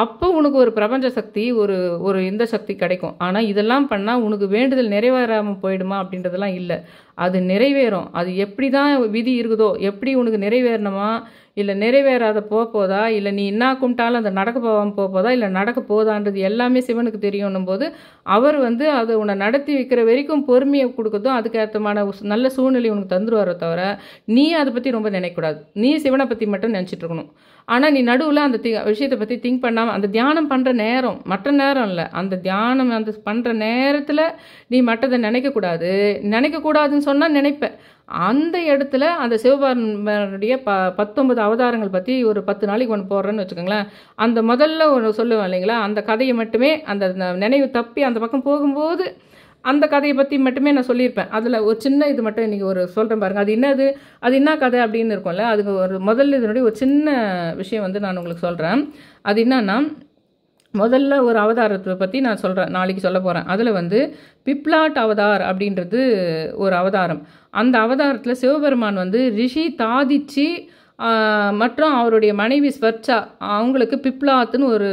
அப்போ உனக்கு ஒரு பிரபஞ்ச சக்தி ஒரு ஒரு இந்த சக்தி கிடைக்கும் ஆனால் இதெல்லாம் பண்ணால் உனக்கு வேண்டுதல் நிறைவேறாமல் போயிடுமா அப்படின்றதெல்லாம் இல்லை அது நிறைவேறும் அது எப்படி தான் விதி இருக்குதோ எப்படி உனக்கு நிறைவேறணுமா இல்லை நிறைவேறாத போதா இல்லை நீ என்ன கும்பிட்டாலும் அது நடக்க போகாமல் போதா இல்லை நடக்க போதான்றது எல்லாமே சிவனுக்கு தெரியணும் போது அவர் வந்து அதை உன்னை நடத்தி வைக்கிற வரைக்கும் பொறுமையை கொடுக்கறதும் அதுக்கேற்றமான நல்ல சூழ்நிலை உனக்கு தந்துருவாரோ தவிர நீ அதை பற்றி ரொம்ப நினைக்கக்கூடாது நீ சிவனை பற்றி மட்டும் நினச்சிட்டு இருக்கணும் ஆனால் நீ நடுவில் அந்த தி விஷயத்தை பற்றி திங்க் பண்ணாமல் அந்த தியானம் பண்ணுற நேரம் மற்ற நேரம் இல்லை அந்த தியானம் அந்த பண்ணுற நேரத்தில் நீ மற்றதை நினைக்கக்கூடாது நினைக்கக்கூடாதுன்னு சொன்னால் நினைப்பேன் அந்த இடத்துல அந்த சிவபாரனுடைய ப பத்தொன்பது அவதாரங்கள் பற்றி ஒரு பத்து நாளைக்கு ஒன்று போடுறேன்னு வச்சுக்கோங்களேன் அந்த முதல்ல ஒன்று சொல்லுவேன் இல்லைங்களா அந்த கதையை மட்டுமே அந்த நினைவு தப்பி அந்த பக்கம் போகும்போது அந்த கதையை பற்றி மட்டுமே நான் சொல்லியிருப்பேன் அதில் ஒரு சின்ன இது மட்டும் இன்றைக்கி ஒரு சொல்கிறேன் பாருங்கள் அது என்னது அது என்ன கதை அப்படின்னு இருக்கும்ல அதுக்கு ஒரு முதல்ல இதனுடைய ஒரு சின்ன விஷயம் வந்து நான் உங்களுக்கு சொல்கிறேன் அது என்னன்னா முதல்ல ஒரு அவதாரத்தை பற்றி நான் சொல்கிறேன் நாளைக்கு சொல்ல போகிறேன் அதில் வந்து பிப்லாட் அவதார் அப்படின்றது ஒரு அவதாரம் அந்த அவதாரத்தில் சிவபெருமான் வந்து ரிஷி தாதிச்சு மற்றும் அவருடைய மனைவி ஸ்வர்ச்சா அவங்களுக்கு பிப்லாத்துன்னு ஒரு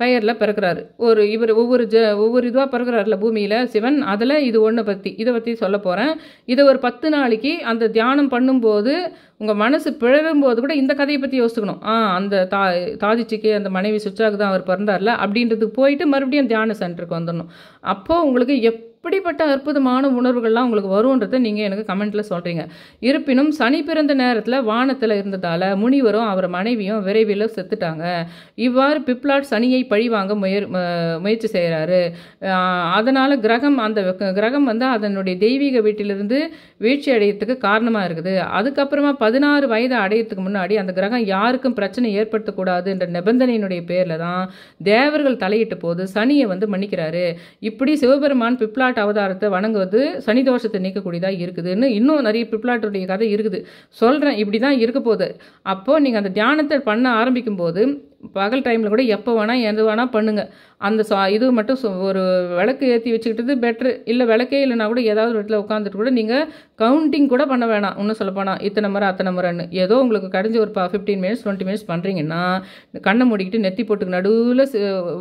பெயரில் பிறக்கிறாரு ஒரு இவர் ஒவ்வொரு ஜ ஒவ்வொரு இதுவாக பிறக்கிறாருல பூமியில் சிவன் அதில் இது ஒன்றை பற்றி இதை பற்றி சொல்ல போகிறேன் இதை ஒரு பத்து நாளைக்கு அந்த தியானம் பண்ணும்போது உங்கள் மனசு பிழகும் போது கூட இந்த கதையை பற்றி யோசிக்கணும் ஆ அந்த தா தாதிச்சிக்கு அந்த மனைவி சுவிட்சாவுக்கு தான் அவர் பிறந்தார்ல அப்படின்றதுக்கு போயிட்டு மறுபடியும் தியான சென்டருக்கு வந்துடணும் அப்போது உங்களுக்கு எப் எப்படிப்பட்ட அற்புதமான உணர்வுகள்லாம் உங்களுக்கு வரும்ன்றதை நீங்கள் எனக்கு கமெண்ட்டில் சொல்கிறீங்க இருப்பினும் சனி பிறந்த நேரத்தில் வானத்தில் இருந்ததால் முனிவரும் அவர் மனைவியும் விரைவில் செத்துட்டாங்க இவ்வாறு பிப்லாட் சனியை பழிவாங்க முயற் முயற்சி செய்கிறாரு அதனால் கிரகம் அந்த கிரகம் வந்து அதனுடைய தெய்வீக வீட்டிலிருந்து வீழ்ச்சி அடையத்துக்கு காரணமாக இருக்குது அதுக்கப்புறமா பதினாறு வயது அடையத்துக்கு முன்னாடி அந்த கிரகம் யாருக்கும் பிரச்சனை ஏற்படுத்தக்கூடாது என்ற நிபந்தனையினுடைய பேரில் தான் தேவர்கள் தலையிட்ட போது சனியை வந்து மன்னிக்கிறாரு இப்படி சிவபெருமான் பிப்லாட் பிப்லாட் அவதாரத்தை வணங்குவது சனி தோஷத்தை நீக்கக்கூடியதாக இருக்குதுன்னு இன்னும் நிறைய பிப்லாட்டுடைய கதை இருக்குது சொல்கிறேன் இப்படி தான் இருக்க போகுது அப்போது நீங்கள் அந்த தியானத்தை பண்ண ஆரம்பிக்கும் போது பகல் டைமில் கூட எப்போ வேணால் எது வேணால் பண்ணுங்கள் அந்த சா இது மட்டும் ஒரு விளக்கு ஏற்றி வச்சுக்கிட்டது பெட்ரு இல்லை விளக்கே இல்லைன்னா கூட ஏதாவது ஒரு இடத்துல உட்காந்துட்டு கூட நீங்கள் கவுண்டிங் கூட பண்ண வேணாம் இன்னும் சொல்லப்போனால் இத்தனை முறை அத்தனை முறைன்னு ஏதோ உங்களுக்கு கடைஞ்சி ஒரு ஃபிஃப்டீன் மினிட்ஸ் டுவெண்ட்டி மினிட்ஸ் பண்ணுறீங்கன்னா கண்ணை மூடிக்கிட்டு நெத்தி போட்டுக்கு நடுவில்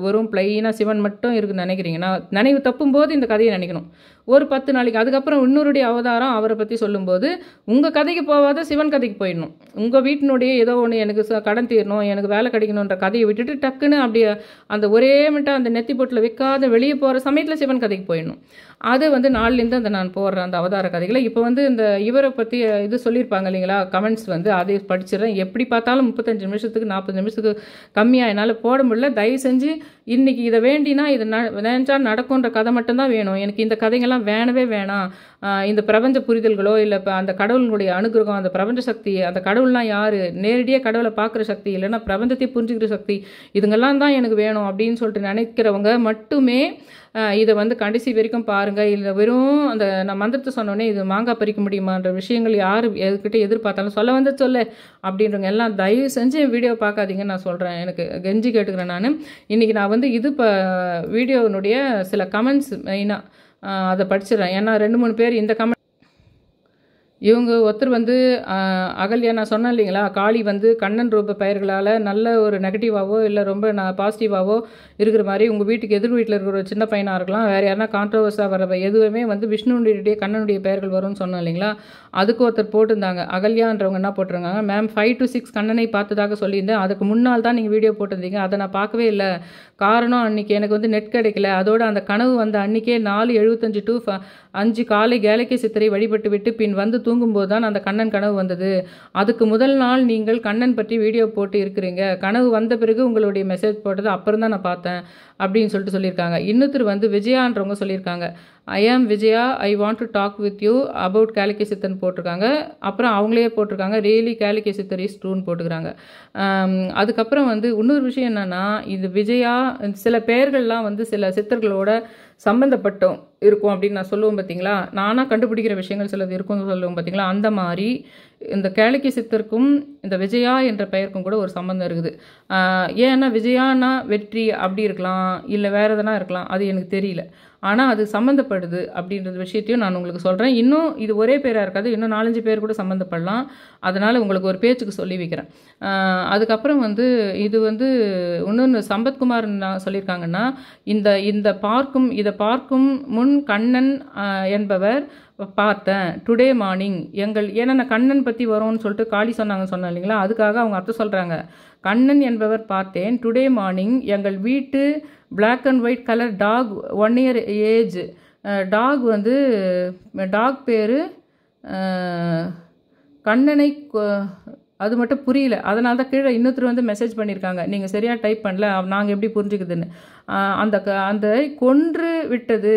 வெறும் பிளைனாக சிவன் மட்டும் இருக்குதுன்னு நினைக்கிறீங்கன்னா நினைவு தப்பும்போது இந்த கதையை நினைக்கணும் ஒரு பத்து நாளைக்கு அதுக்கப்புறம் இன்னொருடைய அவதாரம் அவரை பற்றி சொல்லும்போது உங்கள் கதைக்கு போகாத சிவன் கதைக்கு போயிடணும் உங்கள் வீட்டினுடைய ஏதோ ஒன்று எனக்கு கடன் தீரணும் எனக்கு வேலை கிடைக்கணுன்ற கதையை விட்டுட்டு டக்குன்னு அப்படியே அந்த ஒரே மட்டும் அந்த நெத்தி பொட்டில் விற்காத வெளியே போகிற சமயத்தில் சிவன் கதைக்கு போயிடணும் அது வந்து நாள்லேருந்து அந்த நான் போடுறேன் அந்த அவதார கதைகளை இப்போ வந்து இந்த இவரை பற்றி இது சொல்லியிருப்பாங்க இல்லைங்களா கமெண்ட்ஸ் வந்து அதை படிச்சிடுறேன் எப்படி பார்த்தாலும் முப்பத்தஞ்சு நிமிஷத்துக்கு நாற்பது நிமிஷத்துக்கு கம்மியாக என்னால் போட முடியல தயவு செஞ்சு இன்றைக்கி இதை வேண்டினா இதை நினச்சா நடக்குன்ற கதை மட்டும்தான் வேணும் எனக்கு இந்த கதைங்கள்லாம் வேணவே வேணாம் இந்த பிரபஞ்ச புரிதல்களோ இல்லை இப்போ அந்த கடவுளுடைய அனுகிரகம் அந்த பிரபஞ்ச சக்தி அந்த கடவுள்லாம் யார் நேரடியாக கடவுளை பார்க்குற சக்தி இல்லைன்னா பிரபஞ்சத்தை புரிஞ்சுக்கிற சக்தி இதுங்கெல்லாம் தான் எனக்கு வேணும் அப்படின்னு சொல்லிட்டு நினைக்கிறவங்க மட்டுமே இதை வந்து கடைசி வரைக்கும் பாருங்கள் இல்லை வெறும் அந்த நான் மந்திரத்தை சொன்னோன்னே இது மாங்காய் பறிக்க முடியுமான்ற விஷயங்கள் யார் எதுக்கிட்ட எதிர்பார்த்தாலும் சொல்ல வந்து சொல்ல அப்படின்றவங்க எல்லாம் தயவு செஞ்சு என் வீடியோ பார்க்காதீங்கன்னு நான் சொல்கிறேன் எனக்கு கெஞ்சி கேட்டுக்கிறேன் நான் இன்றைக்கி நான் வந்து இது இப்போ வீடியோனுடைய சில கமெண்ட்ஸ் மெயினாக அதை படிச்சிடறேன் ஏன்னா ரெண்டு மூணு பேர் இந்த கமெண்ட் இவங்க ஒருத்தர் வந்து அகல்யா நான் சொன்னேன் இல்லைங்களா காளி வந்து கண்ணன் ரூப பெயர்களால் நல்ல ஒரு நெகட்டிவாகவோ இல்லை ரொம்ப நான் பாசிட்டிவாகவோ இருக்கிற மாதிரி உங்கள் வீட்டுக்கு எதிர் வீட்டில் இருக்கிற ஒரு சின்ன பையனாக இருக்கலாம் வேறு யாருனா கான்ட்ரவர்ஸாக வர எதுவுமே வந்து விஷ்ணுனுடைய கண்ணனுடைய பெயர்கள் வரும்னு சொன்னோம் இல்லைங்களா அதுக்கு ஒருத்தர் போட்டிருந்தாங்க அகல்யான்றவங்க என்ன போட்டிருந்தாங்க மேம் ஃபைவ் டு சிக்ஸ் கண்ணனை பார்த்ததாக சொல்லியிருந்தேன் அதுக்கு முன்னால் தான் நீங்கள் வீடியோ போட்டிருந்தீங்க அதை நான் பார்க்கவே இல்லை காரணம் அன்றைக்கி எனக்கு வந்து நெட் கிடைக்கல அதோட அந்த கனவு வந்த அன்றைக்கே நாலு எழுபத்தஞ்சு டு அஞ்சு காலை கேலக்கி சித்திரை வழிபட்டு விட்டு பின் வந்து தூங்கும்போது தான் அந்த கண்ணன் கனவு வந்தது அதுக்கு முதல் நாள் நீங்கள் கண்ணன் பற்றி வீடியோ போட்டு இருக்கிறீங்க கனவு வந்த பிறகு உங்களுடைய மெசேஜ் போட்டது அப்புறம் தான் நான் பார்த்தேன் அப்படின்னு சொல்லிட்டு சொல்லியிருக்காங்க இன்னொருத்தர் வந்து விஜயான்றவங்க சொல்லியிருக்காங்க I am Vijaya I want to talk with you about கேலிக்கே சித்தன் போட்டிருக்காங்க அப்புறம் அவங்களே போட்டிருக்காங்க ரியலி கேலிக்கே சித்தர் இஸ் ட்ரூன் போட்டுக்கிறாங்க அதுக்கப்புறம் வந்து இன்னொரு விஷயம் என்னென்னா இது விஜயா சில பெயர்கள்லாம் வந்து சில சித்தர்களோட சம்மந்தப்பட்டோம் இருக்கும் அப்படின்னு நான் சொல்லுவோம் பார்த்தீங்களா நானாக கண்டுபிடிக்கிற விஷயங்கள் சிலது இருக்கும்னு சொல்லுவோம் பார்த்தீங்களா அந்த மாதிரி இந்த கேளிக்கை சித்தருக்கும் இந்த விஜயா என்ற பெயருக்கும் கூட ஒரு சம்மந்தம் இருக்குது ஏன்னா விஜயானா வெற்றி அப்படி இருக்கலாம் இல்லை வேறு எதனா இருக்கலாம் அது எனக்கு தெரியல ஆனால் அது சம்மந்தப்படுது அப்படின்ற விஷயத்தையும் நான் உங்களுக்கு சொல்கிறேன் இன்னும் இது ஒரே பேராக இருக்காது இன்னும் நாலஞ்சு பேர் கூட சம்மந்தப்படலாம் அதனால் உங்களுக்கு ஒரு பேச்சுக்கு சொல்லி வைக்கிறேன் அதுக்கப்புறம் வந்து இது வந்து இன்னொன்று சம்பத்குமார் சொல்லியிருக்காங்கன்னா இந்த இந்த பார்க்கும் இதை பார்க்கும் முன் கண்ணன் என்பவர் பார்த்தேன் டுடே மார்னிங் எங்கள் ஏன்னா கண்ணன் பற்றி வரும்னு சொல்லிட்டு காளி சொன்னாங்க சொன்னேன் இல்லைங்களா அதுக்காக அவங்க அர்த்தம் சொல்கிறாங்க கண்ணன் என்பவர் பார்த்தேன் டுடே மார்னிங் எங்கள் வீட்டு black and white colour dog one year age dog வந்து டாக் பேர் uh, கண்ணனை uh, அது மட்டும் புரியல அதனால தான் கீழே இன்னொருத்தர் வந்து மெசேஜ் பண்ணியிருக்காங்க நீங்கள் சரியாக டைப் பண்ணல நாங்கள் எப்படி புரிஞ்சுக்குதுன்னு அந்த அந்த கொன்று விட்டது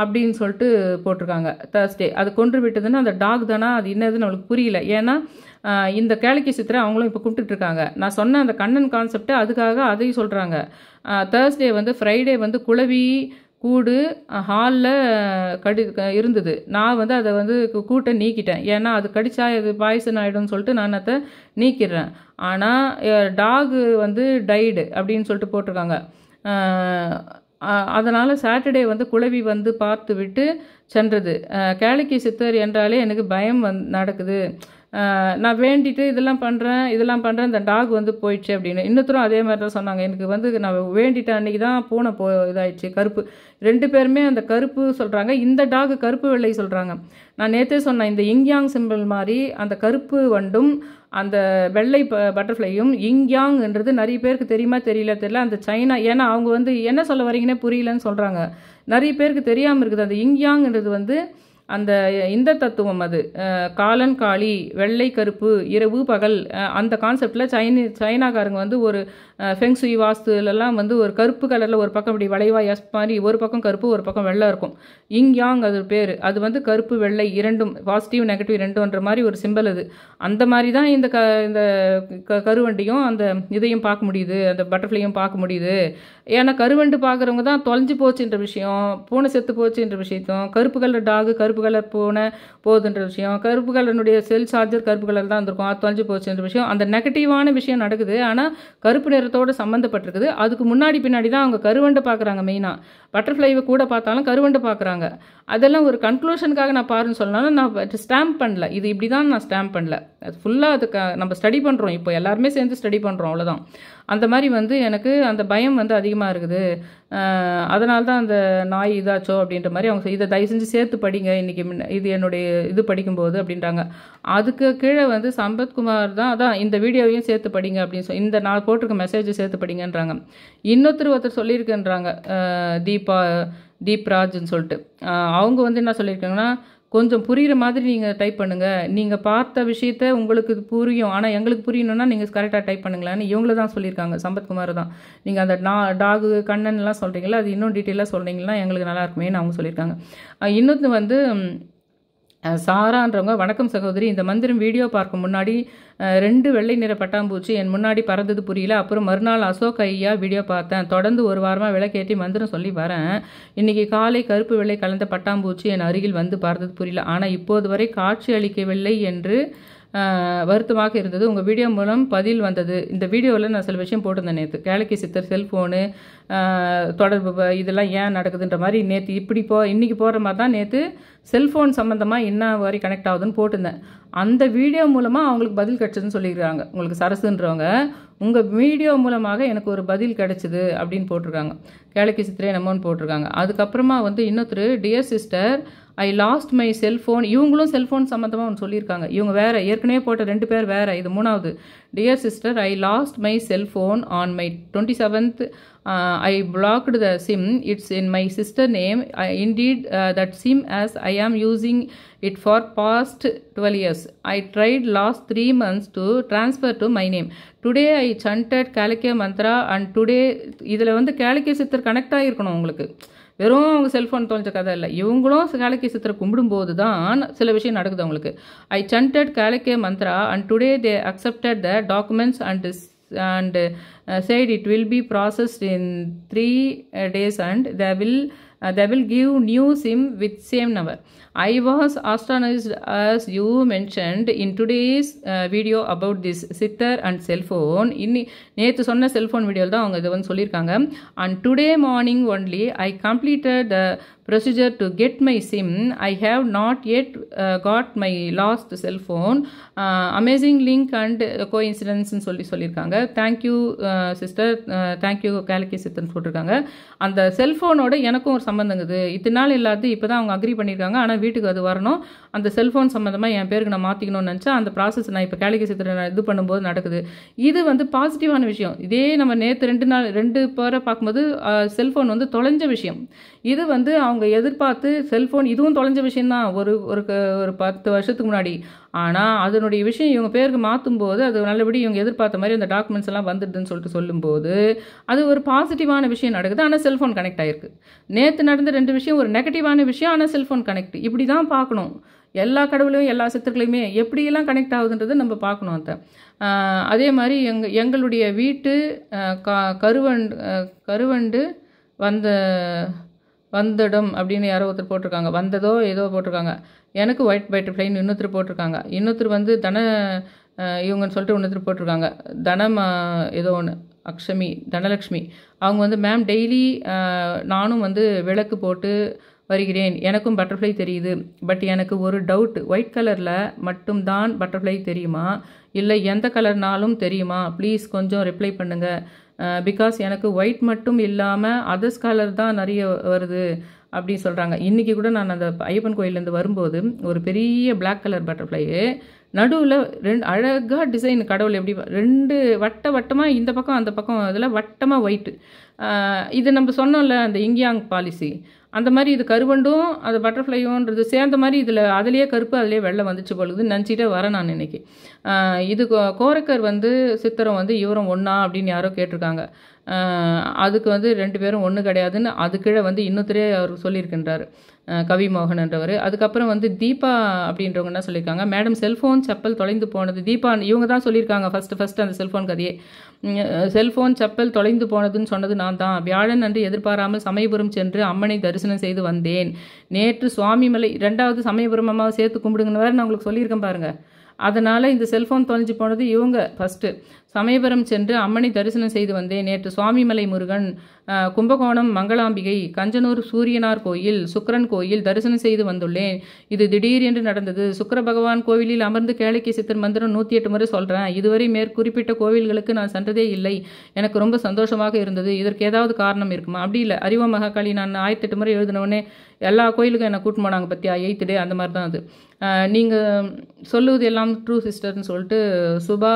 அப்படின்னு சொல்லிட்டு போட்டிருக்காங்க தேர்ஸ்டே அது கொன்று விட்டதுன்னா அந்த டாக் தானா அது என்னதுன்னு நம்மளுக்கு புரியல ஏன்னா இந்த கேளிக்கை சித்திரை அவங்களும் இப்போ கும்பிட்டுருக்காங்க நான் சொன்ன அந்த கண்ணன் கான்செப்டை அதுக்காக அதையும் சொல்கிறாங்க தேர்ஸ்டே வந்து ஃப்ரைடே வந்து குழவி கூடு ஹாலில் கடி இருந்தது நான் வந்து அதை வந்து கூட்டை நீக்கிட்டேன் ஏன்னா அது கடிச்சா இது பாய்சன் ஆகிடும்னு சொல்லிட்டு நான் அதை நீக்கிடுறேன் ஆனால் டாகு வந்து டைடு அப்படின்னு சொல்லிட்டு போட்டிருக்காங்க அதனால் சாட்டர்டே வந்து குழவி வந்து பார்த்து விட்டு சென்றது கேளிக்கை சித்தர் என்றாலே எனக்கு பயம் வந் நடக்குது நான் வேண்டிட்டு இதெல்லாம் பண்ணுறேன் இதெல்லாம் பண்ணுறேன் இந்த டாக் வந்து போயிடுச்சு அப்படின்னு இன்னொருத்தரும் அதே மாதிரி தான் சொன்னாங்க எனக்கு வந்து நான் வேண்டிட்டேன் அன்றைக்கி தான் பூனை போ இதாகிடுச்சு கருப்பு ரெண்டு பேருமே அந்த கருப்பு சொல்கிறாங்க இந்த டாக் கருப்பு வெள்ளை சொல்கிறாங்க நான் நேற்றே சொன்னேன் இந்த இங்கியாங் சிம்பிள் மாதிரி அந்த கருப்பு வண்டும் அந்த வெள்ளை ப பட்டர்ஃப்ளையும் இங்யாங்ன்றது நிறைய பேருக்கு தெரியுமா தெரியல தெரியல அந்த சைனா ஏன்னா அவங்க வந்து என்ன சொல்ல வரீங்கன்னே புரியலன்னு சொல்கிறாங்க நிறைய பேருக்கு தெரியாமல் இருக்குது அந்த இங்யாங்ன்றது வந்து அந்த இந்த தத்துவம் அது காலன் காளி வெள்ளை கருப்பு இரவு பகல் அந்த கான்செப்டில் சைனி சைனாக்காரங்க வந்து ஒரு ஃபெங்சுய் வாஸ்துலலாம் வந்து ஒரு கருப்பு கலரில் ஒரு பக்கம் இப்படி வளைவா எஸ் மாதிரி ஒரு பக்கம் கருப்பு ஒரு பக்கம் வெள்ளை இருக்கும் இங் யாங் அது பேர் அது வந்து கருப்பு வெள்ளை இரண்டும் பாசிட்டிவ் நெகட்டிவ் ரெண்டுன்ற மாதிரி ஒரு சிம்பிள் அது அந்த மாதிரி தான் இந்த க இந்த க கருவண்டியும் அந்த இதையும் பார்க்க முடியுது அந்த பட்டர்ஃப்ளையும் பார்க்க முடியுது ஏன்னா கருவண்டு பார்க்குறவங்க தான் தொலைஞ்சு போச்சுன்ற விஷயம் பூனை செத்து போச்சுன்ற விஷயத்தும் கருப்பு கலர் டாகு கருப்பு கலர் பூனை போகுதுன்ற விஷயம் கருப்பு கலருடைய செல் சார்ஜர் கருப்பு கலர் தான் இருந்திருக்கும் அது தொலைஞ்சு போச்சுன்ற விஷயம் அந்த நெகட்டிவான விஷயம் நடக்குது ஆனால் கருப்பு நிற நேரத்தோடு சம்மந்தப்பட்டிருக்குது அதுக்கு முன்னாடி பின்னாடி தான் அவங்க கருவண்டை பார்க்குறாங்க மெயினாக பட்டர்ஃப்ளைவை கூட பார்த்தாலும் கருவண்டை பார்க்குறாங்க அதெல்லாம் ஒரு கன்க்ளூஷனுக்காக நான் பாருன்னு சொன்னாலும் நான் ஸ்டாம்ப் பண்ணல இது இப்படி தான் நான் ஸ்டாம்ப் பண்ணல அது ஃபுல்லாக அதுக்கு நம்ம ஸ்டடி பண்ணுறோம் இப்போ எல்லாருமே சேர்ந்து ஸ்டடி பண்ணுறோம் அவ்வளோதான் அந்த மாதிரி வந்து எனக்கு அந்த பயம் வந்து அதிகமாக இருக்குது அதனால தான் அந்த நாய் இதாச்சோ அப்படின்ற மாதிரி அவங்க இதை தயவு செஞ்சு சேர்த்து படிங்க இன்றைக்கி இது என்னுடைய இது படிக்கும்போது அப்படின்றாங்க அதுக்கு கீழே வந்து சம்பத்குமார் தான் அதான் இந்த வீடியோவையும் சேர்த்து படிங்க அப்படின்னு சொல்லி இந்த நான் போட்டிருக்க மெசேஜை சேர்த்து படிங்கன்றாங்க இன்னொருத்தர் ஒருத்தர் சொல்லியிருக்கேன்றாங்க தீபா தீப்ராஜ்னு சொல்லிட்டு அவங்க வந்து என்ன சொல்லியிருக்காங்கன்னா கொஞ்சம் புரிகிற மாதிரி நீங்கள் டைப் பண்ணுங்கள் நீங்கள் பார்த்த விஷயத்த உங்களுக்கு புரியும் ஆனால் எங்களுக்கு புரியணும்னா நீங்கள் கரெக்டாக டைப் பண்ணுங்களேன்னு இவங்கள தான் சொல்லியிருக்காங்க சம்பத்குமார் தான் நீங்கள் அந்த டா டாகு கண்ணன்லாம் சொல்கிறீங்களா அது இன்னும் டீட்டெயிலாக சொல்கிறீங்கன்னா எங்களுக்கு நல்லாயிருக்குமேன்னு அவங்க சொல்லியிருக்காங்க இன்னொன்று வந்து சாரான்றவங்க வணக்கம் சகோதரி இந்த மந்திரம் வீடியோ பார்க்க முன்னாடி ரெண்டு வெள்ளை நிற பட்டாம்பூச்சி என் முன்னாடி பறந்தது புரியல அப்புறம் மறுநாள் அசோக் ஐயா வீடியோ பார்த்தேன் தொடர்ந்து ஒரு வாரமாக விளக்கேற்றி மந்திரம் சொல்லி வரேன் இன்றைக்கி காலை கருப்பு வெள்ளை கலந்த பட்டாம்பூச்சி என் அருகில் வந்து பறந்தது புரியல ஆனால் இப்போது வரை காட்சி அளிக்கவில்லை என்று வருத்தமாக இருந்தது உங்கள் வீடியோ மூலம் பதில் வந்தது இந்த வீடியோவில் நான் சில விஷயம் போட்டிருந்தேன் நேற்று கேளக்கி சித்தர் செல்ஃபோனு தொடர்பு இதெல்லாம் ஏன் நடக்குதுன்ற மாதிரி நேற்று இப்படி போ இன்றைக்கி போகிற மாதிரி தான் நேற்று செல்ஃபோன் சம்மந்தமாக என்ன வரை கனெக்ட் ஆகுதுன்னு போட்டிருந்தேன் அந்த வீடியோ மூலமாக அவங்களுக்கு பதில் கிடச்சதுன்னு சொல்லியிருக்காங்க உங்களுக்கு சரசுன்றவங்க உங்கள் வீடியோ மூலமாக எனக்கு ஒரு பதில் கிடச்சிது அப்படின்னு போட்டிருக்காங்க கேளக்கி சித்திரே நம்மன்னு போட்டிருக்காங்க அதுக்கப்புறமா வந்து இன்னொருத்தர் dear sister I lost my cellphone இவங்களும் செல்ஃபோன் சம்மந்தமாக ஒன்று சொல்லியிருக்காங்க இவங்க வேறு ஏற்கனவே போட்ட ரெண்டு பேர் வேறு இது மூணாவது dear sister I lost my cellphone on my twenty seventh I blocked the SIM it's in my sister name I indeed that SIM as I am using it for past twelve years I tried last three months to transfer to my name today I chanted கேலிக்கே mantra and today இதில் வந்து கேலிக்கே சித்தர் connect ஆகிருக்கணும் உங்களுக்கு வெறும் அவங்க cellphone தொலைஞ்ச கதை இல்லை இவங்களும் காலக்கிய சித்திரை கும்பிடும்போது தான் சில விஷயம் நடக்குது அவங்களுக்கு ஐ சண்டட் காலக்கே mantra and today they accepted the documents and and said it will be processed in three days and the will the will give new SIM with same number I was astonished as you mentioned in today's uh, video about this sitar and cell phone. In நேற்று சொன்ன cellphone வீடியோவில் தான் அவங்க இது வந்து சொல்லியிருக்காங்க and today morning only I completed the procedure to get my SIM I have not yet got my lost cellphone amazing link and கோ இன்சிடென்ட்ஸ்னு சொல்லி சொல்லியிருக்காங்க தேங்க்யூ சிஸ்டர் தேங்க்யூ கேலக்கி சித்தன் போட்டிருக்காங்க அந்த செல்ஃபோனோட எனக்கும் ஒரு சம்மந்தங்குது இத்தனை நாள் இல்லாது இப்போ தான் அவங்க அக்ரி பண்ணியிருக்காங்க ஆனால் வீட்டுக்கு அது வரணும் அந்த செல்ஃபோன் சம்மந்தமாக என் பேருக்கு நான் மாற்றிக்கணும்னு நினச்சா அந்த ப்ராசஸ் நான் இப்போ கேளிகை சித்திர இது பண்ணும்போது நடக்குது இது வந்து பாசிட்டிவான விஷயம் இதே நம்ம நேற்று ரெண்டு நாள் ரெண்டு பேரை பார்க்கும்போது செல்ஃபோன் வந்து தொலைஞ்ச விஷயம் இது வந்து அவங்க எதிர்பார்த்து செல்ஃபோன் இதுவும் தொலைஞ்ச விஷயந்தான் ஒரு ஒரு ஒரு பத்து வருஷத்துக்கு முன்னாடி ஆனால் அதனுடைய விஷயம் இவங்க பேருக்கு மாற்றும் போது அது நல்லபடி இவங்க எதிர்பார்த்த மாதிரி அந்த டாக்குமெண்ட்ஸ் எல்லாம் வந்துடுதுன்னு சொல்லிட்டு சொல்லும்போது அது ஒரு பாசிட்டிவான விஷயம் நடக்குது ஆனால் செல்ஃபோன் கனெக்ட் ஆகிருக்கு நேற்று நடந்த ரெண்டு விஷயம் ஒரு நெகட்டிவான விஷயம் ஆனால் செல்ஃபோன் கனெக்ட் இப்படி தான் பார்க்கணும் எல்லா கடவுளையும் எல்லா சித்தர்களையுமே எப்படியெல்லாம் கனெக்ட் ஆகுதுன்றதை நம்ம பார்க்கணும் அந்த அதே மாதிரி எங் எங்களுடைய வீட்டு க கருவண்டு கருவண்டு வந்த வந்துடும் அப்படின்னு யாரோ ஒருத்தர் போட்டிருக்காங்க வந்ததோ ஏதோ போட்டிருக்காங்க எனக்கு ஒயிட் ஃப்ளைன்னு இன்னொருத்தர் போட்டிருக்காங்க இன்னொருத்தர் வந்து தன இவங்கன்னு சொல்லிட்டு இன்னொருத்தர் போட்டிருக்காங்க தனம் ஏதோ ஒன்று அக்ஷமி தனலக்ஷ்மி அவங்க வந்து மேம் டெய்லி நானும் வந்து விளக்கு போட்டு வருகிறேன் எனக்கும் பட்டர்ஃப்ளை தெரியுது பட் எனக்கு ஒரு டவுட் ஒயிட் கலரில் மட்டும்தான் பட்டர்ஃப்ளை தெரியுமா இல்லை எந்த கலர்னாலும் தெரியுமா ப்ளீஸ் கொஞ்சம் ரிப்ளை பண்ணுங்கள் பிகாஸ் எனக்கு ஒயிட் மட்டும் இல்லாமல் அதர்ஸ் கலர் தான் நிறைய வருது அப்படின்னு சொல்கிறாங்க இன்றைக்கி கூட நான் அந்த ஐயப்பன் கோயிலேருந்து வரும்போது ஒரு பெரிய பிளாக் கலர் பட்டர்ஃப்ளையே நடுவில் ரெண்டு அழகாக டிசைன் கடவுள் எப்படி ரெண்டு வட்ட வட்டமாக இந்த பக்கம் அந்த பக்கம் இதில் வட்டமாக ஒயிட்டு இது நம்ம சொன்னோம்ல அந்த இங்கியாங் பாலிசி அந்த மாதிரி இது கருவண்டும் அது பட்டர்ஃப்ளையோன்றது சேர்ந்த மாதிரி இதில் அதுலேயே கருப்பு அதுலேயே வெள்ளம் வந்துச்சு பொழுது நினச்சிட்டே வரேன் நான் இன்றைக்கி இது கோரக்கர் வந்து சித்திரம் வந்து இவரம் ஒன்றா அப்படின்னு யாரோ கேட்டிருக்காங்க அதுக்கு வந்து ரெண்டு பேரும் ஒன்று கிடையாதுன்னு அது கீழே வந்து இன்னொருத்தரே அவர் சொல்லியிருக்கின்றார் கவி மோகன்ன்றவர் அதுக்கப்புறம் வந்து தீபா அப்படின்றவங்க என்ன சொல்லியிருக்காங்க மேடம் செல்ஃபோன் செப்பல் தொலைந்து போனது தீபா இவங்க தான் சொல்லியிருக்காங்க ஃபஸ்ட்டு ஃபஸ்ட்டு அந்த செல்ஃபோன் கதையே செல்போன் செப்பல் தொலைந்து போனதுன்னு சொன்னது நான் தான் வியாழன் அன்று எதிர்பாராமல் சமயபுரம் சென்று அம்மனை தரிசனம் செய்து வந்தேன் நேற்று சுவாமிமலை ரெண்டாவது சமயபுரம் அம்மாவை சேர்த்து கும்பிடுங்கன்னு வேறு நான் உங்களுக்கு சொல்லியிருக்கேன் பாருங்கள் அதனால் இந்த செல்ஃபோன் தொலைஞ்சு போனது இவங்க ஃபஸ்ட்டு சமயபுரம் சென்று அம்மனை தரிசனம் செய்து வந்தேன் நேற்று சுவாமிமலை முருகன் கும்பகோணம் மங்களாம்பிகை கஞ்சனூர் சூரியனார் கோயில் சுக்கரன் கோயில் தரிசனம் செய்து வந்துள்ளேன் இது திடீர் என்று நடந்தது சுக்கர பகவான் கோவிலில் அமர்ந்து கேளைக்கு சித்தர் மந்திரம் நூற்றி எட்டு முறை சொல்கிறேன் இதுவரை மேற்குறிப்பிட்ட கோவில்களுக்கு நான் சென்றதே இல்லை எனக்கு ரொம்ப சந்தோஷமாக இருந்தது இதற்கு ஏதாவது காரணம் இருக்குமா அப்படி இல்லை அறிவ மகாக்காளி நான் ஆயிரத்தெட்டு முறை எழுதினவுடனே எல்லா கோயிலுக்கும் என்னை கூட்டிட்டு போனாங்க பற்றியா எயித்து டே அந்த மாதிரி தான் அது நீங்கள் சொல்லுவது எல்லாம் ட்ரூ சிஸ்டர்னு சொல்லிட்டு சுபா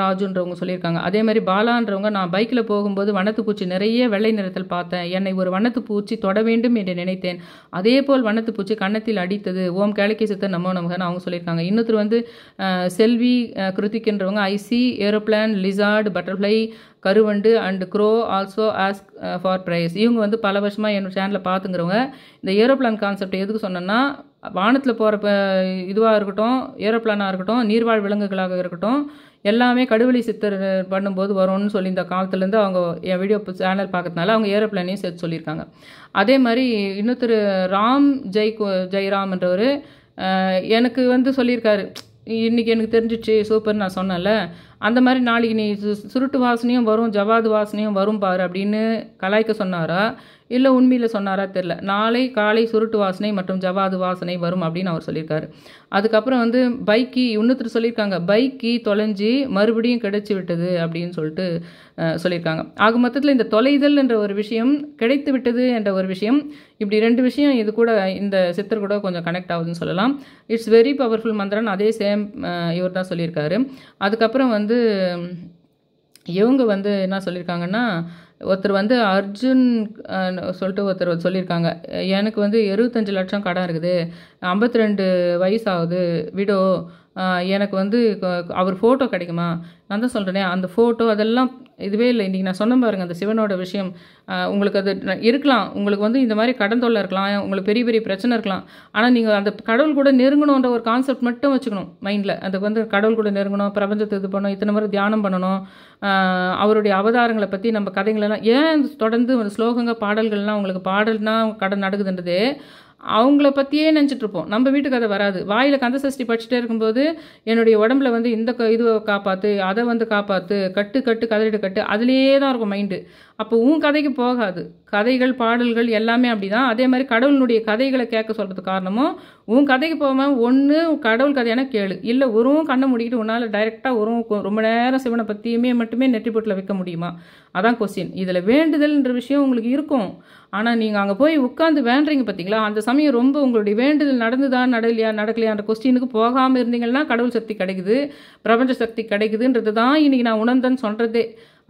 ராஜுன்றவங்க சொல்லியிருக்காங்க அதே மாதிரி பாலான்றவங்க நான் பைக்கில் போகும்போது வண்ணத்துப்பூச்சி நிறைய வெள்ளை நிறத்தில் பார்த்தேன் என்னை ஒரு வண்ணத்துப்பூச்சி தொட வேண்டும் என்று நினைத்தேன் அதே போல் வண்ணத்துப்பூச்சி கன்னத்தில் அடித்தது ஓம் கேளைக்கே சித்த நம்ம நமகன்னு அவங்க சொல்லியிருக்காங்க இன்னொருத்தர் வந்து செல்வி கிருத்திக்ன்றவங்க ஐசி ஏரோப்ளான் லிசார்டு பட்டர்ஃப்ளை கருவண்டு and crow also ask for prize இவங்க வந்து பல வருஷமாக என்னோடய சேனலில் பார்த்துங்கிறவங்க இந்த ஏரோப்ளான் கான்செப்ட் எதுக்கு சொன்னேன்னா வானத்தில் போகிறப்ப இதுவாக இருக்கட்டும் ஏரோப்ளானாக இருக்கட்டும் நீர்வாழ் விலங்குகளாக இருக்கட்டும் எல்லாமே கடுவெளி சித்தர் பண்ணும்போது வரும்னு சொல்லி இந்த காலத்துலேருந்து அவங்க என் வீடியோ சேனல் பார்க்கறதுனால அவங்க ஏரோப்ளானையும் சேர்த்து சொல்லியிருக்காங்க அதே மாதிரி இன்னொருத்தர் ராம் ஜெய் ஜெய்ராம்ன்றவர் எனக்கு வந்து சொல்லியிருக்காரு இன்றைக்கி எனக்கு தெரிஞ்சிச்சு சூப்பர்னு நான் சொன்னேன்ல அந்த மாதிரி நாளைக்கு நீ சுருட்டு வாசனையும் வரும் ஜவாது வாசனையும் வரும் பாரு அப்படின்னு கலாய்க்க சொன்னாரா இல்லை உண்மையில் சொன்னாரா தெரில நாளை காலை சுருட்டு வாசனை மற்றும் ஜவாது வாசனை வரும் அப்படின்னு அவர் சொல்லியிருக்காரு அதுக்கப்புறம் வந்து பைக்கி இன்னொருத்தர் சொல்லியிருக்காங்க பைக்கி தொலைஞ்சி மறுபடியும் கிடைச்சி விட்டது அப்படின்னு சொல்லிட்டு சொல்லியிருக்காங்க ஆக மொத்தத்தில் இந்த தொலைதல் என்ற ஒரு விஷயம் கிடைத்து விட்டது என்ற ஒரு விஷயம் இப்படி ரெண்டு விஷயம் இது கூட இந்த சித்தர் கூட கொஞ்சம் கனெக்ட் ஆகுதுன்னு சொல்லலாம் இட்ஸ் வெரி பவர்ஃபுல் மந்திரன் அதே சேம் இவர் தான் சொல்லியிருக்காரு அதுக்கப்புறம் வந்து இவங்க வந்து என்ன சொல்லியிருக்காங்கன்னா ஒருத்தர் வந்து அர்ஜுன் சொல்லிட்டு ஒருத்தர் சொல்லியிருக்காங்க எனக்கு வந்து இருபத்தஞ்சி லட்சம் கடன் இருக்குது ஐம்பத்தி ரெண்டு வயசாகுது விடோ எனக்கு வந்து அவர் ஃபோட்டோ கிடைக்குமா நான் தான் சொல்கிறேனே அந்த ஃபோட்டோ அதெல்லாம் இதுவே இல்லை இன்றைக்கி நான் சொன்ன பாருங்கள் அந்த சிவனோட விஷயம் உங்களுக்கு அது இருக்கலாம் உங்களுக்கு வந்து இந்த மாதிரி கடன் தொல்லை இருக்கலாம் உங்களுக்கு பெரிய பெரிய பிரச்சனை இருக்கலாம் ஆனால் நீங்கள் அந்த கடவுள் கூட நெருங்கணுன்ற ஒரு கான்செப்ட் மட்டும் வச்சுக்கணும் மைண்டில் அதுக்கு வந்து கடவுள் கூட நெருங்கணும் பிரபஞ்சத்தை இது பண்ணணும் இத்தனை மாதிரி தியானம் பண்ணணும் அவருடைய அவதாரங்களை பற்றி நம்ம கதைகளெல்லாம் ஏன் தொடர்ந்து ஸ்லோகங்கள் பாடல்கள்லாம் உங்களுக்கு பாடல்னால் கடன் நடக்குதுன்றதே அவங்கள பற்றியே நினச்சிட்ருப்போம் நம்ம வீட்டுக்கு அதை வராது வாயில் கந்த சஷ்டி படிச்சுட்டே இருக்கும்போது என்னுடைய உடம்புல வந்து இந்த க இதுவை காப்பாற்று அதை வந்து காப்பாற்று கட்டு கட்டு கதறிட்டு கட்டு அதுலேயே தான் இருக்கும் மைண்டு அப்போ உன் கதைக்கு போகாது கதைகள் பாடல்கள் எல்லாமே அப்படி தான் அதே மாதிரி கடவுளினுடைய கதைகளை கேட்க சொல்கிறது காரணமும் உன் கதைக்கு போகாமல் ஒன்று கடவுள் கதையான கேளு இல்லை உருவும் கண்ணை முடிக்கிட்டு உன்னால் டைரெக்டாக உருவும் ரொம்ப நேரம் சிவனை பற்றியுமே மட்டுமே நெற்றி போட்டில் வைக்க முடியுமா அதான் கொஸ்டின் இதில் வேண்டுதல்ன்ற விஷயம் உங்களுக்கு இருக்கும் ஆனால் நீங்கள் அங்கே போய் உட்காந்து வேண்டுறீங்க பார்த்தீங்களா அந்த சமயம் ரொம்ப உங்களுடைய வேண்டுதல் நடந்துதா நடலையா நடக்கலையான்ற கொஸ்டினுக்கு போகாமல் இருந்தீங்கன்னா கடவுள் சக்தி கிடைக்குது பிரபஞ்ச சக்தி கிடைக்குதுன்றது தான் இன்றைக்கி நான் உணர்ந்தேன்னு சொல்கிறதே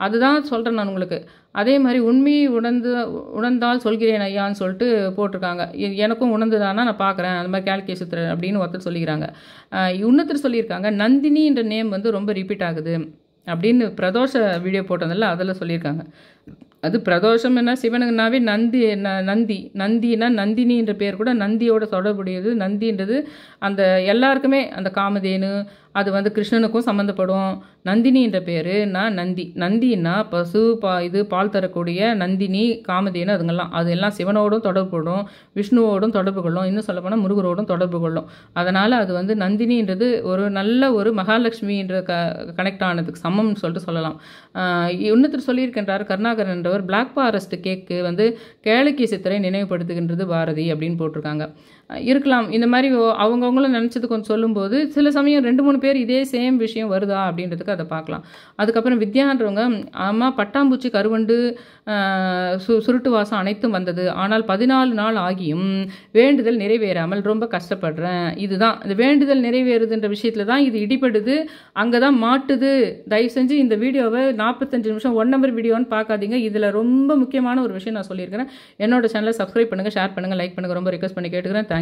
அதுதான் சொல்கிறேன் நான் உங்களுக்கு அதே மாதிரி உண்மையை உணர்ந்து உணர்ந்தால் சொல்கிறேன் ஐயான்னு சொல்லிட்டு போட்டிருக்காங்க எனக்கும் உணர்ந்துதானா நான் பார்க்குறேன் அந்த மாதிரி கேல்கேசுத்திர அப்படின்னு ஒருத்தர் சொல்லிக்கிறாங்க இன்னொருத்தர் சொல்லியிருக்காங்க நந்தினி என்ற நேம் வந்து ரொம்ப ரிப்பீட் ஆகுது அப்படின்னு பிரதோஷ வீடியோ போட்டதில்ல அதில் சொல்லியிருக்காங்க அது பிரதோஷம் என்ன சிவனுக்குனாவே நந்தி ந நந்தி நந்தினா நந்தினின்ற பேர் கூட நந்தியோட தொடர்புடையது நந்தின்றது அந்த எல்லாருக்குமே அந்த காமதேனு அது வந்து கிருஷ்ணனுக்கும் சம்மந்தப்படும் நந்தினின்ற பேர் நான் நந்தி நந்தின்னா பசு பா இது பால் தரக்கூடிய நந்தினி காமதேனு அதுங்கெல்லாம் அது எல்லாம் சிவனோடும் தொடர்பு கொள்ளும் விஷ்ணுவோடும் தொடர்பு கொள்ளும் இன்னும் சொல்லப்போனால் முருகரோடும் தொடர்பு கொள்ளும் அதனால் அது வந்து நந்தினின்றது ஒரு நல்ல ஒரு மகாலட்சுமின்ற க கனெக்ட் ஆனதுக்கு சமம்னு சொல்லிட்டு சொல்லலாம் இன்னொருத்தர் சொல்லியிருக்கின்றார் கருணாகரன் என்றவர் பிளாக் ஃபாரஸ்ட் கேக்கு வந்து கேளுக்கிய சித்திரை நினைவுபடுத்துகின்றது பாரதி அப்படின்னு போட்டிருக்காங்க இருக்கலாம் இந்த மாதிரி அவங்கவுங்களும் நினச்சது கொஞ்சம் சொல்லும்போது சில சமயம் ரெண்டு மூணு பேர் இதே சேம் விஷயம் வருதா அப்படின்றதுக்கு அதை பார்க்கலாம் அதுக்கப்புறம் வித்யான்றவங்க ஆமாம் பட்டாம்பூச்சி கருவண்டு சு சுருட்டு வாசம் அனைத்தும் வந்தது ஆனால் பதினாலு நாள் ஆகியும் வேண்டுதல் நிறைவேறாமல் ரொம்ப கஷ்டப்படுறேன் இதுதான் இந்த வேண்டுதல் நிறைவேறுதுன்ற விஷயத்தில் தான் இது இடிபடுது அங்கே தான் மாட்டுது தயவு செஞ்சு இந்த வீடியோவை நாற்பத்தஞ்சு நிமிஷம் ஒன் நம்பர் வீடியோன்னு பார்க்காதீங்க இதில் ரொம்ப முக்கியமான ஒரு விஷயம் நான் சொல்லியிருக்கிறேன் என்னோட சேனலை சப்ஸ்கிரைப் பண்ணுங்கள் ஷேர் பண்ணுங்கள் லைக் பண்ணுங்கள் ரொம்ப ரிக்வஸ்ட் பண்ணி கேட்டுக்கிறேன் தேங்க்